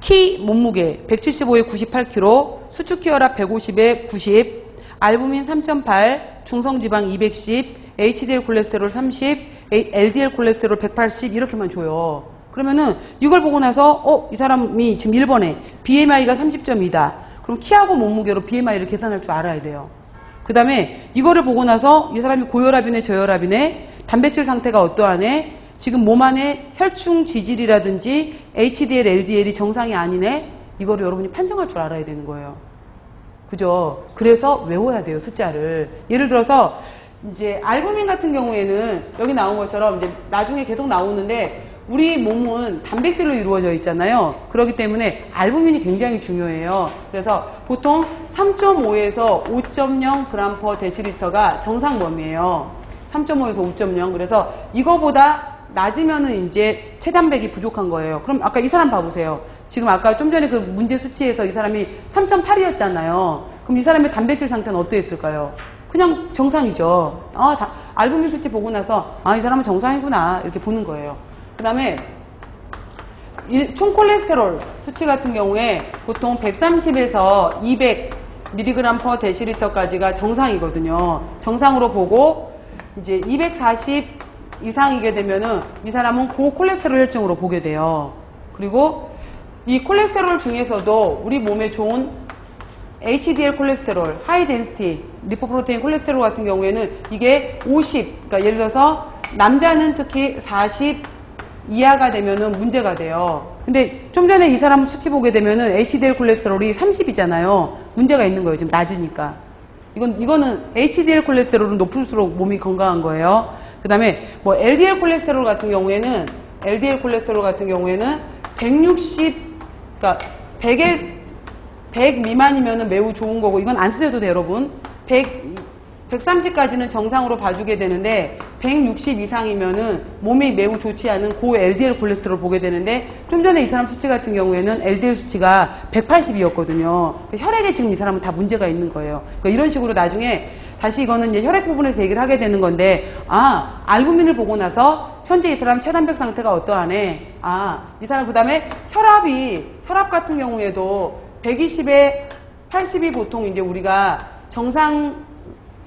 키, 몸무게 175에 98kg, 수축 혈압 150에 90, 알부민 3.8, 중성지방 210, HDL 콜레스테롤 30, LDL 콜레스테롤 180 이렇게만 줘요. 그러면은 이걸 보고 나서 어, 이 사람이 지금 1번에 BMI가 30.2다. 그럼 키하고 몸무게로 BMI를 계산할 줄 알아야 돼요. 그 다음에 이거를 보고 나서 이 사람이 고혈압이네 저혈압이네 단백질 상태가 어떠하네 지금 몸 안에 혈충 지질이라든지 HDL, LDL이 정상이 아니네 이거를 여러분이 판정할 줄 알아야 되는 거예요. 그죠? 그래서 외워야 돼요 숫자를. 예를 들어서 이제 알부민 같은 경우에는 여기 나온 것처럼 이제 나중에 계속 나오는데 우리 몸은 단백질로 이루어져 있잖아요. 그렇기 때문에 알부민이 굉장히 중요해요. 그래서 보통 3.5에서 5.0 g per 데시리터가 정상 범위예요. 3.5에서 5.0. 그래서 이거보다 낮으면은 이제 체단백이 부족한 거예요. 그럼 아까 이 사람 봐보세요. 지금 아까 좀 전에 그 문제 수치에서 이 사람이 3.8이었잖아요. 그럼 이 사람의 단백질 상태는 어떠했을까요? 그냥 정상이죠. 아, 다, 알부민 수치 보고 나서 아, 이 사람은 정상이구나. 이렇게 보는 거예요. 그 다음에 총 콜레스테롤 수치 같은 경우에 보통 130에서 200 mg per 데시리터까지가 정상이거든요. 정상으로 보고 이제 240 이상이게 되면은 이 사람은 고콜레스테롤 혈증으로 보게 돼요. 그리고 이 콜레스테롤 중에서도 우리 몸에 좋은 HDL 콜레스테롤, high density lipoprotein 콜레스테롤 같은 경우에는 이게 50, 그러니까 예를 들어서 남자는 특히 40 이하가 되면은 문제가 돼요. 근데 좀 전에 이 사람 수치 보게 되면은 HDL 콜레스테롤이 30이잖아요. 문제가 있는 거예요. 지금 낮으니까. 이건 이거는 HDL 콜레스테롤은 높을수록 몸이 건강한 거예요. 그 다음에 뭐 LDL 콜레스테롤 같은 경우에는 LDL 콜레스테롤 같은 경우에는 160 그러니까 100에 100 미만이면은 매우 좋은 거고 이건 안 쓰셔도 돼요, 여러분. 100 130까지는 정상으로 봐주게 되는데 160 이상이면은 몸이 매우 좋지 않은 고 LDL 콜레스테롤 보게 되는데 좀 전에 이 사람 수치 같은 경우에는 LDL 수치가 180이었거든요. 그러니까 혈액에 지금 이 사람은 다 문제가 있는 거예요. 그러니까 이런 식으로 나중에 다시 이거는 이제 혈액 부분에서 얘기를 하게 되는 건데 아 알부민을 보고 나서 현재 이 사람 체단백 상태가 어떠하네. 아이 사람 그 다음에 혈압이 혈압 같은 경우에도 120에 80이 보통 이제 우리가 정상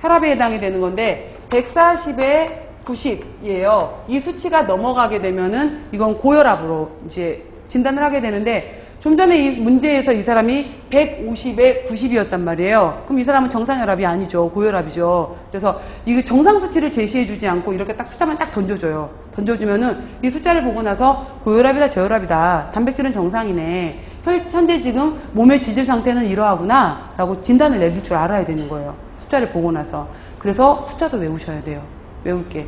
혈압에 해당이 되는 건데 140에 90이에요. 이 수치가 넘어가게 되면은 이건 고혈압으로 이제 진단을 하게 되는데 좀 전에 이 문제에서 이 사람이 150에 90이었단 말이에요. 그럼 이 사람은 정상혈압이 아니죠. 고혈압이죠. 그래서 이 정상 수치를 제시해 주지 않고 이렇게 딱 숫자만 딱 던져줘요. 던져주면은 이 숫자를 보고 나서 고혈압이다 저혈압이다. 단백질은 정상이네. 현- 현재 지금 몸의 지질 상태는 이러하구나 라고 진단을 내릴 줄 알아야 되는 거예요. 숫자를 보고 나서. 그래서 숫자도 외우셔야 돼요. 외울 게.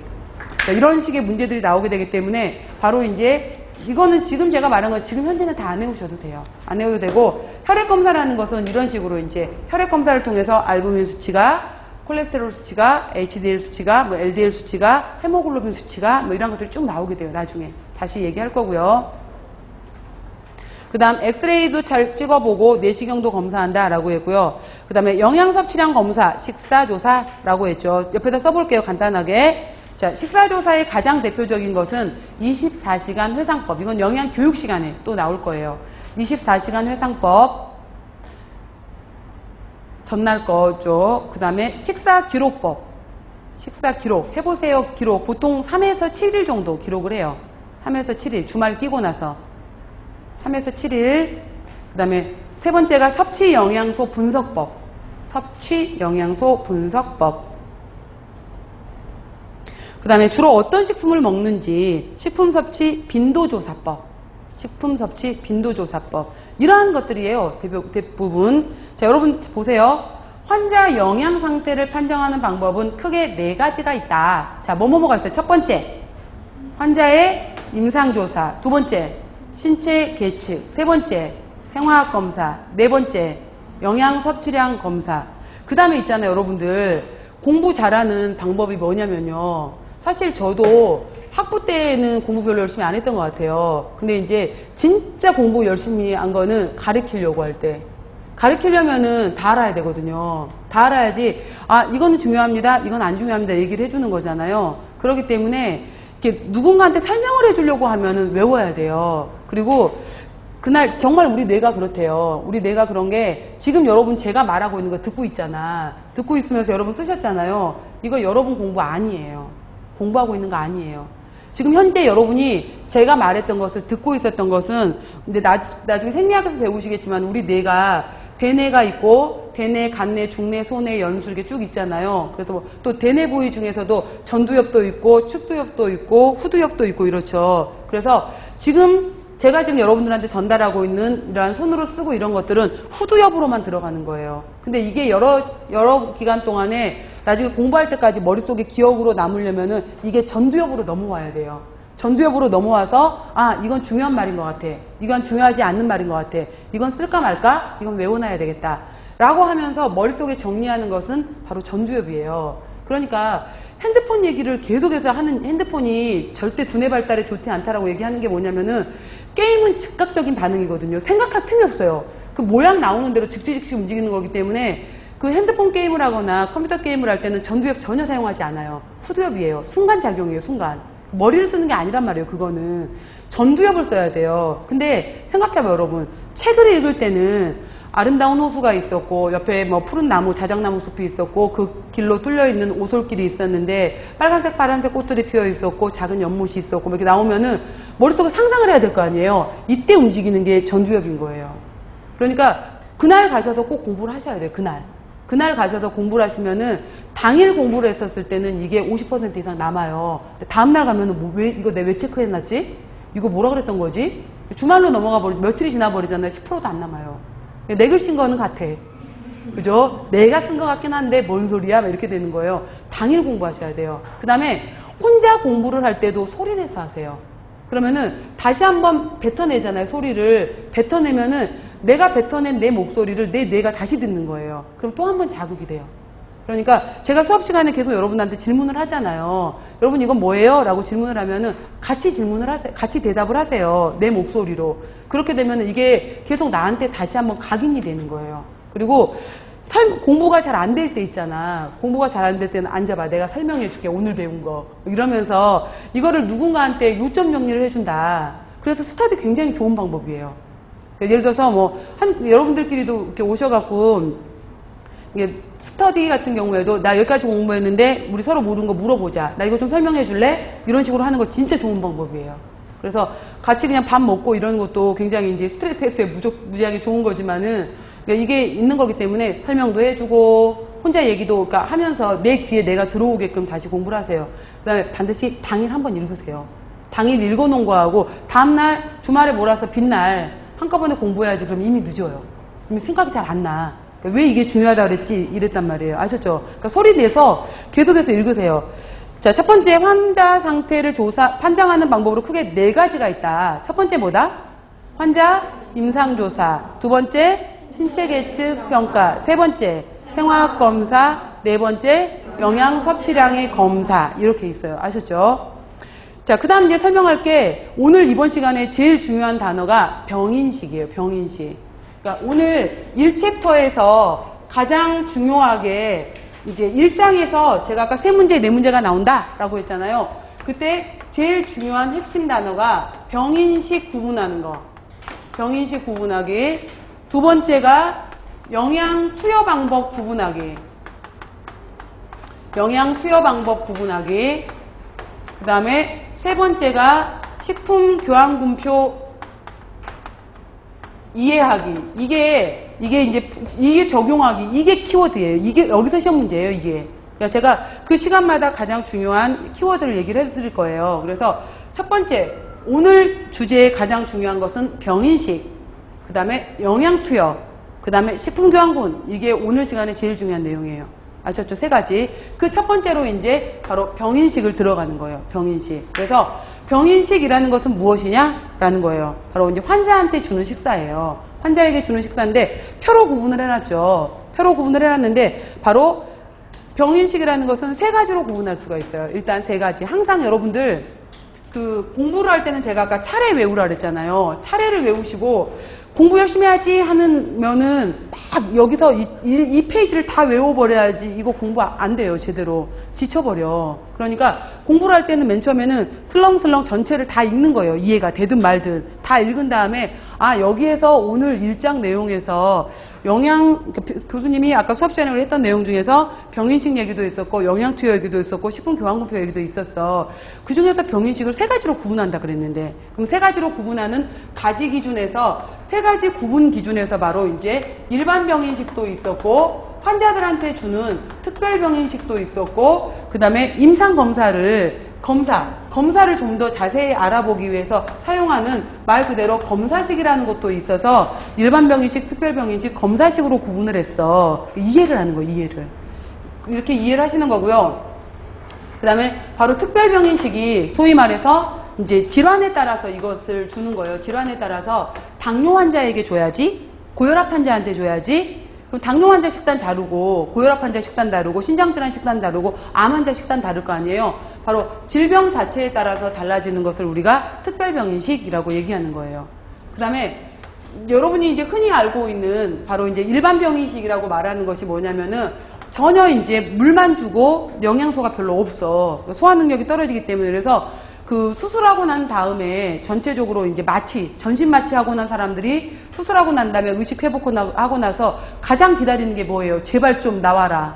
자, 이런 식의 문제들이 나오게 되기 때문에 바로 이제 이거는 지금 제가 말한 건 지금 현재는 다 안 외우셔도 돼요. 안 외워도 되고 혈액 검사라는 것은 이런 식으로 이제 혈액 검사를 통해서 알부민 수치가 콜레스테롤 수치가 HDL 수치가 뭐 LDL 수치가 헤모글로빈 수치가 뭐 이런 것들이 쭉 나오게 돼요. 나중에 다시 얘기할 거고요. 그 다음 엑스레이도 잘 찍어보고 내시경도 검사한다라고 했고요. 그 다음에 영양 섭취량 검사, 식사조사라고 했죠. 옆에다 써볼게요. 간단하게. 자, 식사조사의 가장 대표적인 것은 24시간 회상법. 이건 영양 교육 시간에 또 나올 거예요. 24시간 회상법. 전날 거죠. 그 다음에 식사 기록법. 식사 기록. 해보세요. 기록. 보통 3에서 7일 정도 기록을 해요. 3에서 7일. 주말 끼고 나서. 3에서 7일. 그 다음에 세 번째가 섭취 영양소 분석법. 섭취 영양소 분석법. 그 다음에 주로 어떤 식품을 먹는지 식품 섭취 빈도조사법. 식품 섭취 빈도조사법. 이러한 것들이에요. 대부- 대부분. 자, 여러분 보세요. 환자 영양 상태를 판정하는 방법은 크게 네 가지가 있다. 자, 뭐뭐뭐가 있어요. 첫 번째, 환자의 임상조사. 두 번째, 신체 계측. 세 번째, 생화학 검사. 네 번째, 영양 섭취량 검사. 그 다음에 있잖아요, 여러분들. 공부 잘하는 방법이 뭐냐면요. 사실 저도 학부 때는 공부 별로 열심히 안 했던 것 같아요. 근데 이제 진짜 공부 열심히 한 거는 가르치려고 할 때. 가르치려면은 다 알아야 되거든요. 다 알아야지, 아, 이거는 중요합니다. 이건 안 중요합니다. 얘기를 해주는 거잖아요. 그렇기 때문에 이렇게 누군가한테 설명을 해주려고 하면은 외워야 돼요. 그리고 그날 정말 우리 뇌가 그렇대요. 우리 뇌가 그런 게 지금 여러분 제가 말하고 있는 거 듣고 있잖아. 듣고 있으면서 여러분 쓰셨잖아요. 이거 여러분 공부 아니에요. 공부하고 있는 거 아니에요. 지금 현재 여러분이 제가 말했던 것을 듣고 있었던 것은 근데 나, 나중에 생리학에서 배우시겠지만 우리 뇌가 대뇌가 있고 대뇌, 간뇌, 중뇌, 소뇌, 연수 이렇게 쭉 있잖아요. 그래서 뭐또 대뇌 부위 중에서도 전두엽도 있고 축두엽도 있고 후두엽도 있고 이렇죠. 그래서 지금 제가 지금 여러분들한테 전달하고 있는 이러한 손으로 쓰고 이런 것들은 후두엽으로만 들어가는 거예요. 근데 이게 여러, 여러 기간 동안에 나중에 공부할 때까지 머릿속에 기억으로 남으려면은 이게 전두엽으로 넘어와야 돼요. 전두엽으로 넘어와서 아 이건 중요한 말인 것 같아. 이건 중요하지 않는 말인 것 같아. 이건 쓸까 말까? 이건 외워놔야 되겠다. 라고 하면서 머릿속에 정리하는 것은 바로 전두엽이에요. 그러니까 핸드폰 얘기를 계속해서 하는 핸드폰이 절대 두뇌 발달에 좋지 않다라고 얘기하는 게 뭐냐면은 게임은 즉각적인 반응이거든요. 생각할 틈이 없어요. 그 모양 나오는 대로 즉시즉시 움직이는 거기 때문에 그 핸드폰 게임을 하거나 컴퓨터 게임을 할 때는 전두엽 전혀 사용하지 않아요. 후두엽이에요. 순간작용이에요, 순간. 머리를 쓰는 게 아니란 말이에요, 그거는. 전두엽을 써야 돼요. 근데 생각해봐요, 여러분. 책을 읽을 때는 아름다운 호수가 있었고, 옆에 뭐 푸른 나무, 자작나무 숲이 있었고, 그 길로 뚫려 있는 오솔길이 있었는데, 빨간색, 파란색 꽃들이 피어 있었고, 작은 연못이 있었고, 뭐 이렇게 나오면은 머릿속에 상상을 해야 될 거 아니에요. 이때 움직이는 게 전두엽인 거예요. 그러니까 그날 가셔서 꼭 공부를 하셔야 돼요. 그날. 그날 가셔서 공부를 하시면은 당일 공부를 했었을 때는 이게 50% 이상 남아요. 다음날 가면은 뭐왜 이거 내 왜 체크해놨지? 이거 뭐라 그랬던 거지? 주말로 넘어가 버리 며칠이 지나 버리잖아요. 10%도 안 남아요. 내글쓴 거는 같아. 그죠? 내가 쓴 것 같긴 한데 뭔 소리야? 막 이렇게 되는 거예요. 당일 공부하셔야 돼요. 그 다음에 혼자 공부를 할 때도 소리 내서 하세요. 그러면은 다시 한번 뱉어내잖아요. 소리를. 뱉어내면은 내가 뱉어낸 내 목소리를 내 뇌가 다시 듣는 거예요. 그럼 또 한 번 자극이 돼요. 그러니까 제가 수업 시간에 계속 여러분한테 질문을 하잖아요. 여러분 이건 뭐예요? 라고 질문을 하면은 같이 질문을 하세요. 같이 대답을 하세요. 내 목소리로. 그렇게 되면은 이게 계속 나한테 다시 한번 각인이 되는 거예요. 그리고 설- 공부가 잘 안 될 때 있잖아. 공부가 잘 안 될 때는 앉아봐. 내가 설명해 줄게. 오늘 배운 거. 이러면서 이거를 누군가한테 요점 정리를 해준다. 그래서 스터디 굉장히 좋은 방법이에요. 예를 들어서 뭐, 한, 여러분들끼리도 이렇게 오셔갖고, 스터디 같은 경우에도 나 여기까지 공부했는데 우리 서로 모르는 거 물어보자. 나 이거 좀 설명해 줄래? 이런 식으로 하는 거 진짜 좋은 방법이에요. 그래서 같이 그냥 밥 먹고 이런 것도 굉장히 이제 스트레스 해소에 무지하게 좋은 거지만은 그러니까 이게 있는 거기 때문에 설명도 해주고 혼자 얘기도 그러니까 하면서 내 귀에 내가 들어오게끔 다시 공부를 하세요. 그 다음에 반드시 당일 한번 읽으세요. 당일 읽어놓은 거하고 다음날 주말에 몰아서 빈날 한, 한꺼번에 공부해야지 그럼 이미 늦어요. 이미 생각이 잘 안 나. 그러니까 왜 이게 중요하다 그랬지? 이랬단 말이에요. 아셨죠? 그러니까 소리 내서 계속해서 읽으세요. 자, 첫 번째 환자 상태를 조사, 판정하는 방법으로 크게 네 가지가 있다. 첫 번째 뭐다? 환자 임상조사. 두 번째 신체 계측 평가. 세 번째 생화학 검사. 네 번째 영양 섭취량의 검사. 이렇게 있어요. 아셨죠? 자, 그 다음 이제 설명할 게 오늘 이번 시간에 제일 중요한 단어가 병인식이에요. 병인식. 그러니까 오늘 1챕터에서 가장 중요하게 이제 1장에서 제가 아까 세 문제, 네 문제가 나온다라고 했잖아요. 그때 제일 중요한 핵심 단어가 병인식 구분하는 거. 병인식 구분하기. 두 번째가 영양 투여 방법 구분하기. 영양 투여 방법 구분하기. 그 다음에 세 번째가 식품 교환군표 이해하기. 이게, 이게 이제, 이게 적용하기. 이게 키워드예요. 이게 여기서 시험 문제예요, 이게. 그러니까 제가 그 시간마다 가장 중요한 키워드를 얘기를 해드릴 거예요. 그래서 첫 번째, 오늘 주제의 가장 중요한 것은 병인식, 그 다음에 영양투여, 그 다음에 식품교환군. 이게 오늘 시간에 제일 중요한 내용이에요. 아셨죠? 세 가지. 그 첫 번째로 이제 바로 병인식을 들어가는 거예요. 병인식. 그래서 병인식이라는 것은 무엇이냐? 라는 거예요. 바로 이제 환자한테 주는 식사예요. 환자에게 주는 식사인데 표로 구분을 해놨죠. 표로 구분을 해놨는데 바로 병인식이라는 것은 세 가지로 구분할 수가 있어요. 일단 세 가지. 항상 여러분들 그 공부를 할 때는 제가 아까 차례 외우라 그랬잖아요. 차례를 외우시고 공부 열심히 해야지 하면은 막 여기서 이, 이, 이, 페이지를 다 외워버려야지 이거 공부 안 돼요 제대로 지쳐버려 그러니까 공부를 할 때는 맨 처음에는 슬렁슬렁 전체를 다 읽는 거예요. 이해가 되든 말든. 다 읽은 다음에 아 여기에서 오늘 일장 내용에서 영양 교수님이 아까 수업 시간에 했던 내용 중에서 병인식 얘기도 있었고 영양투여 얘기도 있었고 식품 교환급표 얘기도 있었어. 그 중에서 병인식을 세 가지로 구분한다 그랬는데 그럼 세 가지로 구분하는 가지 기준에서 세 가지 구분 기준에서 바로 이제 일반 병인식도 있었고 환자들한테 주는 특별 병인식도 있었고 그 다음에 임상 검사를 검사, 검사를 좀 더 자세히 알아보기 위해서 사용하는 말 그대로 검사식이라는 것도 있어서 일반 병인식, 특별 병인식, 검사식으로 구분을 했어. 이해를 하는 거, 이해를. 이렇게 이해를 하시는 거고요. 그 다음에 바로 특별 병인식이 소위 말해서 이제 질환에 따라서 이것을 주는 거예요. 질환에 따라서 당뇨 환자에게 줘야지, 고혈압 환자한테 줘야지, 그럼 당뇨 환자 식단 다르고 고혈압 환자 식단 다르고 신장질환 식단 다르고 암 환자 식단 다를 거 아니에요. 바로 질병 자체에 따라서 달라지는 것을 우리가 특별병인식이라고 얘기하는 거예요. 그 다음에 여러분이 이제 흔히 알고 있는 바로 이제 일반 병인식이라고 말하는 것이 뭐냐면은 전혀 이제 물만 주고 영양소가 별로 없어. 소화 능력이 떨어지기 때문에 그래서 그 수술하고 난 다음에 전체적으로 이제 마취, 전신 마취하고 난 사람들이 수술하고 난 다음에 의식 회복하고 나서 가장 기다리는 게 뭐예요? 제발 좀 나와라.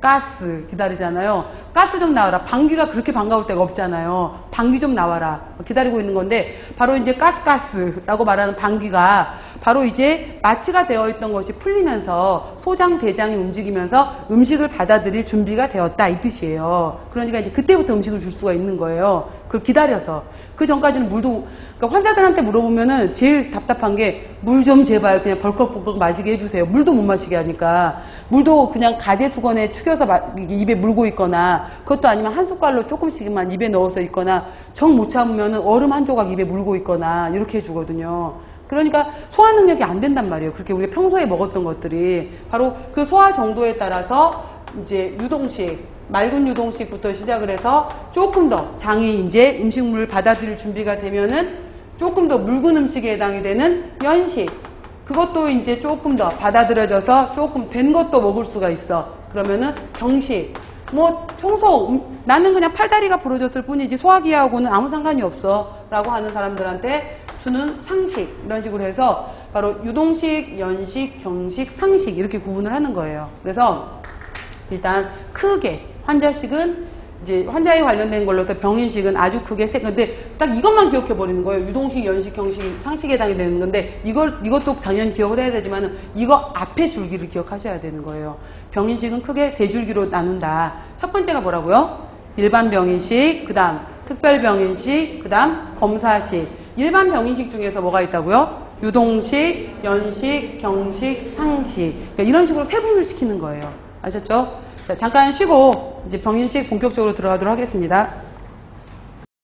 가스 기다리잖아요. 가스 좀 나와라. 방귀가 그렇게 반가울 때가 없잖아요. 방귀 좀 나와라. 기다리고 있는 건데 바로 이제 가스가스라고 말하는 방귀가 바로 이제 마취가 되어 있던 것이 풀리면서 소장 대장이 움직이면서 음식을 받아들일 준비가 되었다 이 뜻이에요. 그러니까 이제 그때부터 음식을 줄 수가 있는 거예요. 그걸 기다려서 그 전까지는 물도 그러니까 환자들한테 물어보면은 제일 답답한 게 물 좀 제발 그냥 벌컥벌컥 마시게 해주세요. 물도 못 마시게 하니까 물도 그냥 가재 수건에 축여서 입에 물고 있거나 그것도 아니면 한 숟갈로 조금씩만 입에 넣어서 있거나 정 못 참으면 얼음 한 조각 입에 물고 있거나 이렇게 해주거든요. 그러니까 소화 능력이 안 된단 말이에요. 그렇게 우리가 평소에 먹었던 것들이 바로 그 소화 정도에 따라서 이제 유동식 맑은 유동식부터 시작을 해서 조금 더 장이 이제 음식물을 받아들일 준비가 되면은 조금 더 묽은 음식에 해당이 되는 연식. 그것도 이제 조금 더 받아들여져서 조금 된 것도 먹을 수가 있어. 그러면은 경식. 뭐 평소 음, 나는 그냥 팔다리가 부러졌을 뿐이지 소화기하고는 아무 상관이 없어. 라고 하는 사람들한테 주는 상식 이런 식으로 해서 바로 유동식, 연식, 경식, 상식 이렇게 구분을 하는 거예요. 그래서 일단 크게 환자식은 이제 환자에 관련된 걸로서 병인식은 아주 크게 세 근데 딱 이것만 기억해 버리는 거예요. 유동식, 연식, 경식, 상식에 해당이 되는 건데 이걸 이것도 당연히 기억을 해야 되지만은 이거 앞에 줄기를 기억하셔야 되는 거예요. 병인식은 크게 세 줄기로 나눈다. 첫 번째가 뭐라고요? 일반 병인식, 그다음 특별 병인식, 그다음 검사식. 일반 병인식 중에서 뭐가 있다고요? 유동식, 연식, 경식, 상식. 그러니까 이런 식으로 세분을 시키는 거예요. 아셨죠? 자, 잠깐 쉬고 이제 병인식 본격적으로 들어가도록 하겠습니다.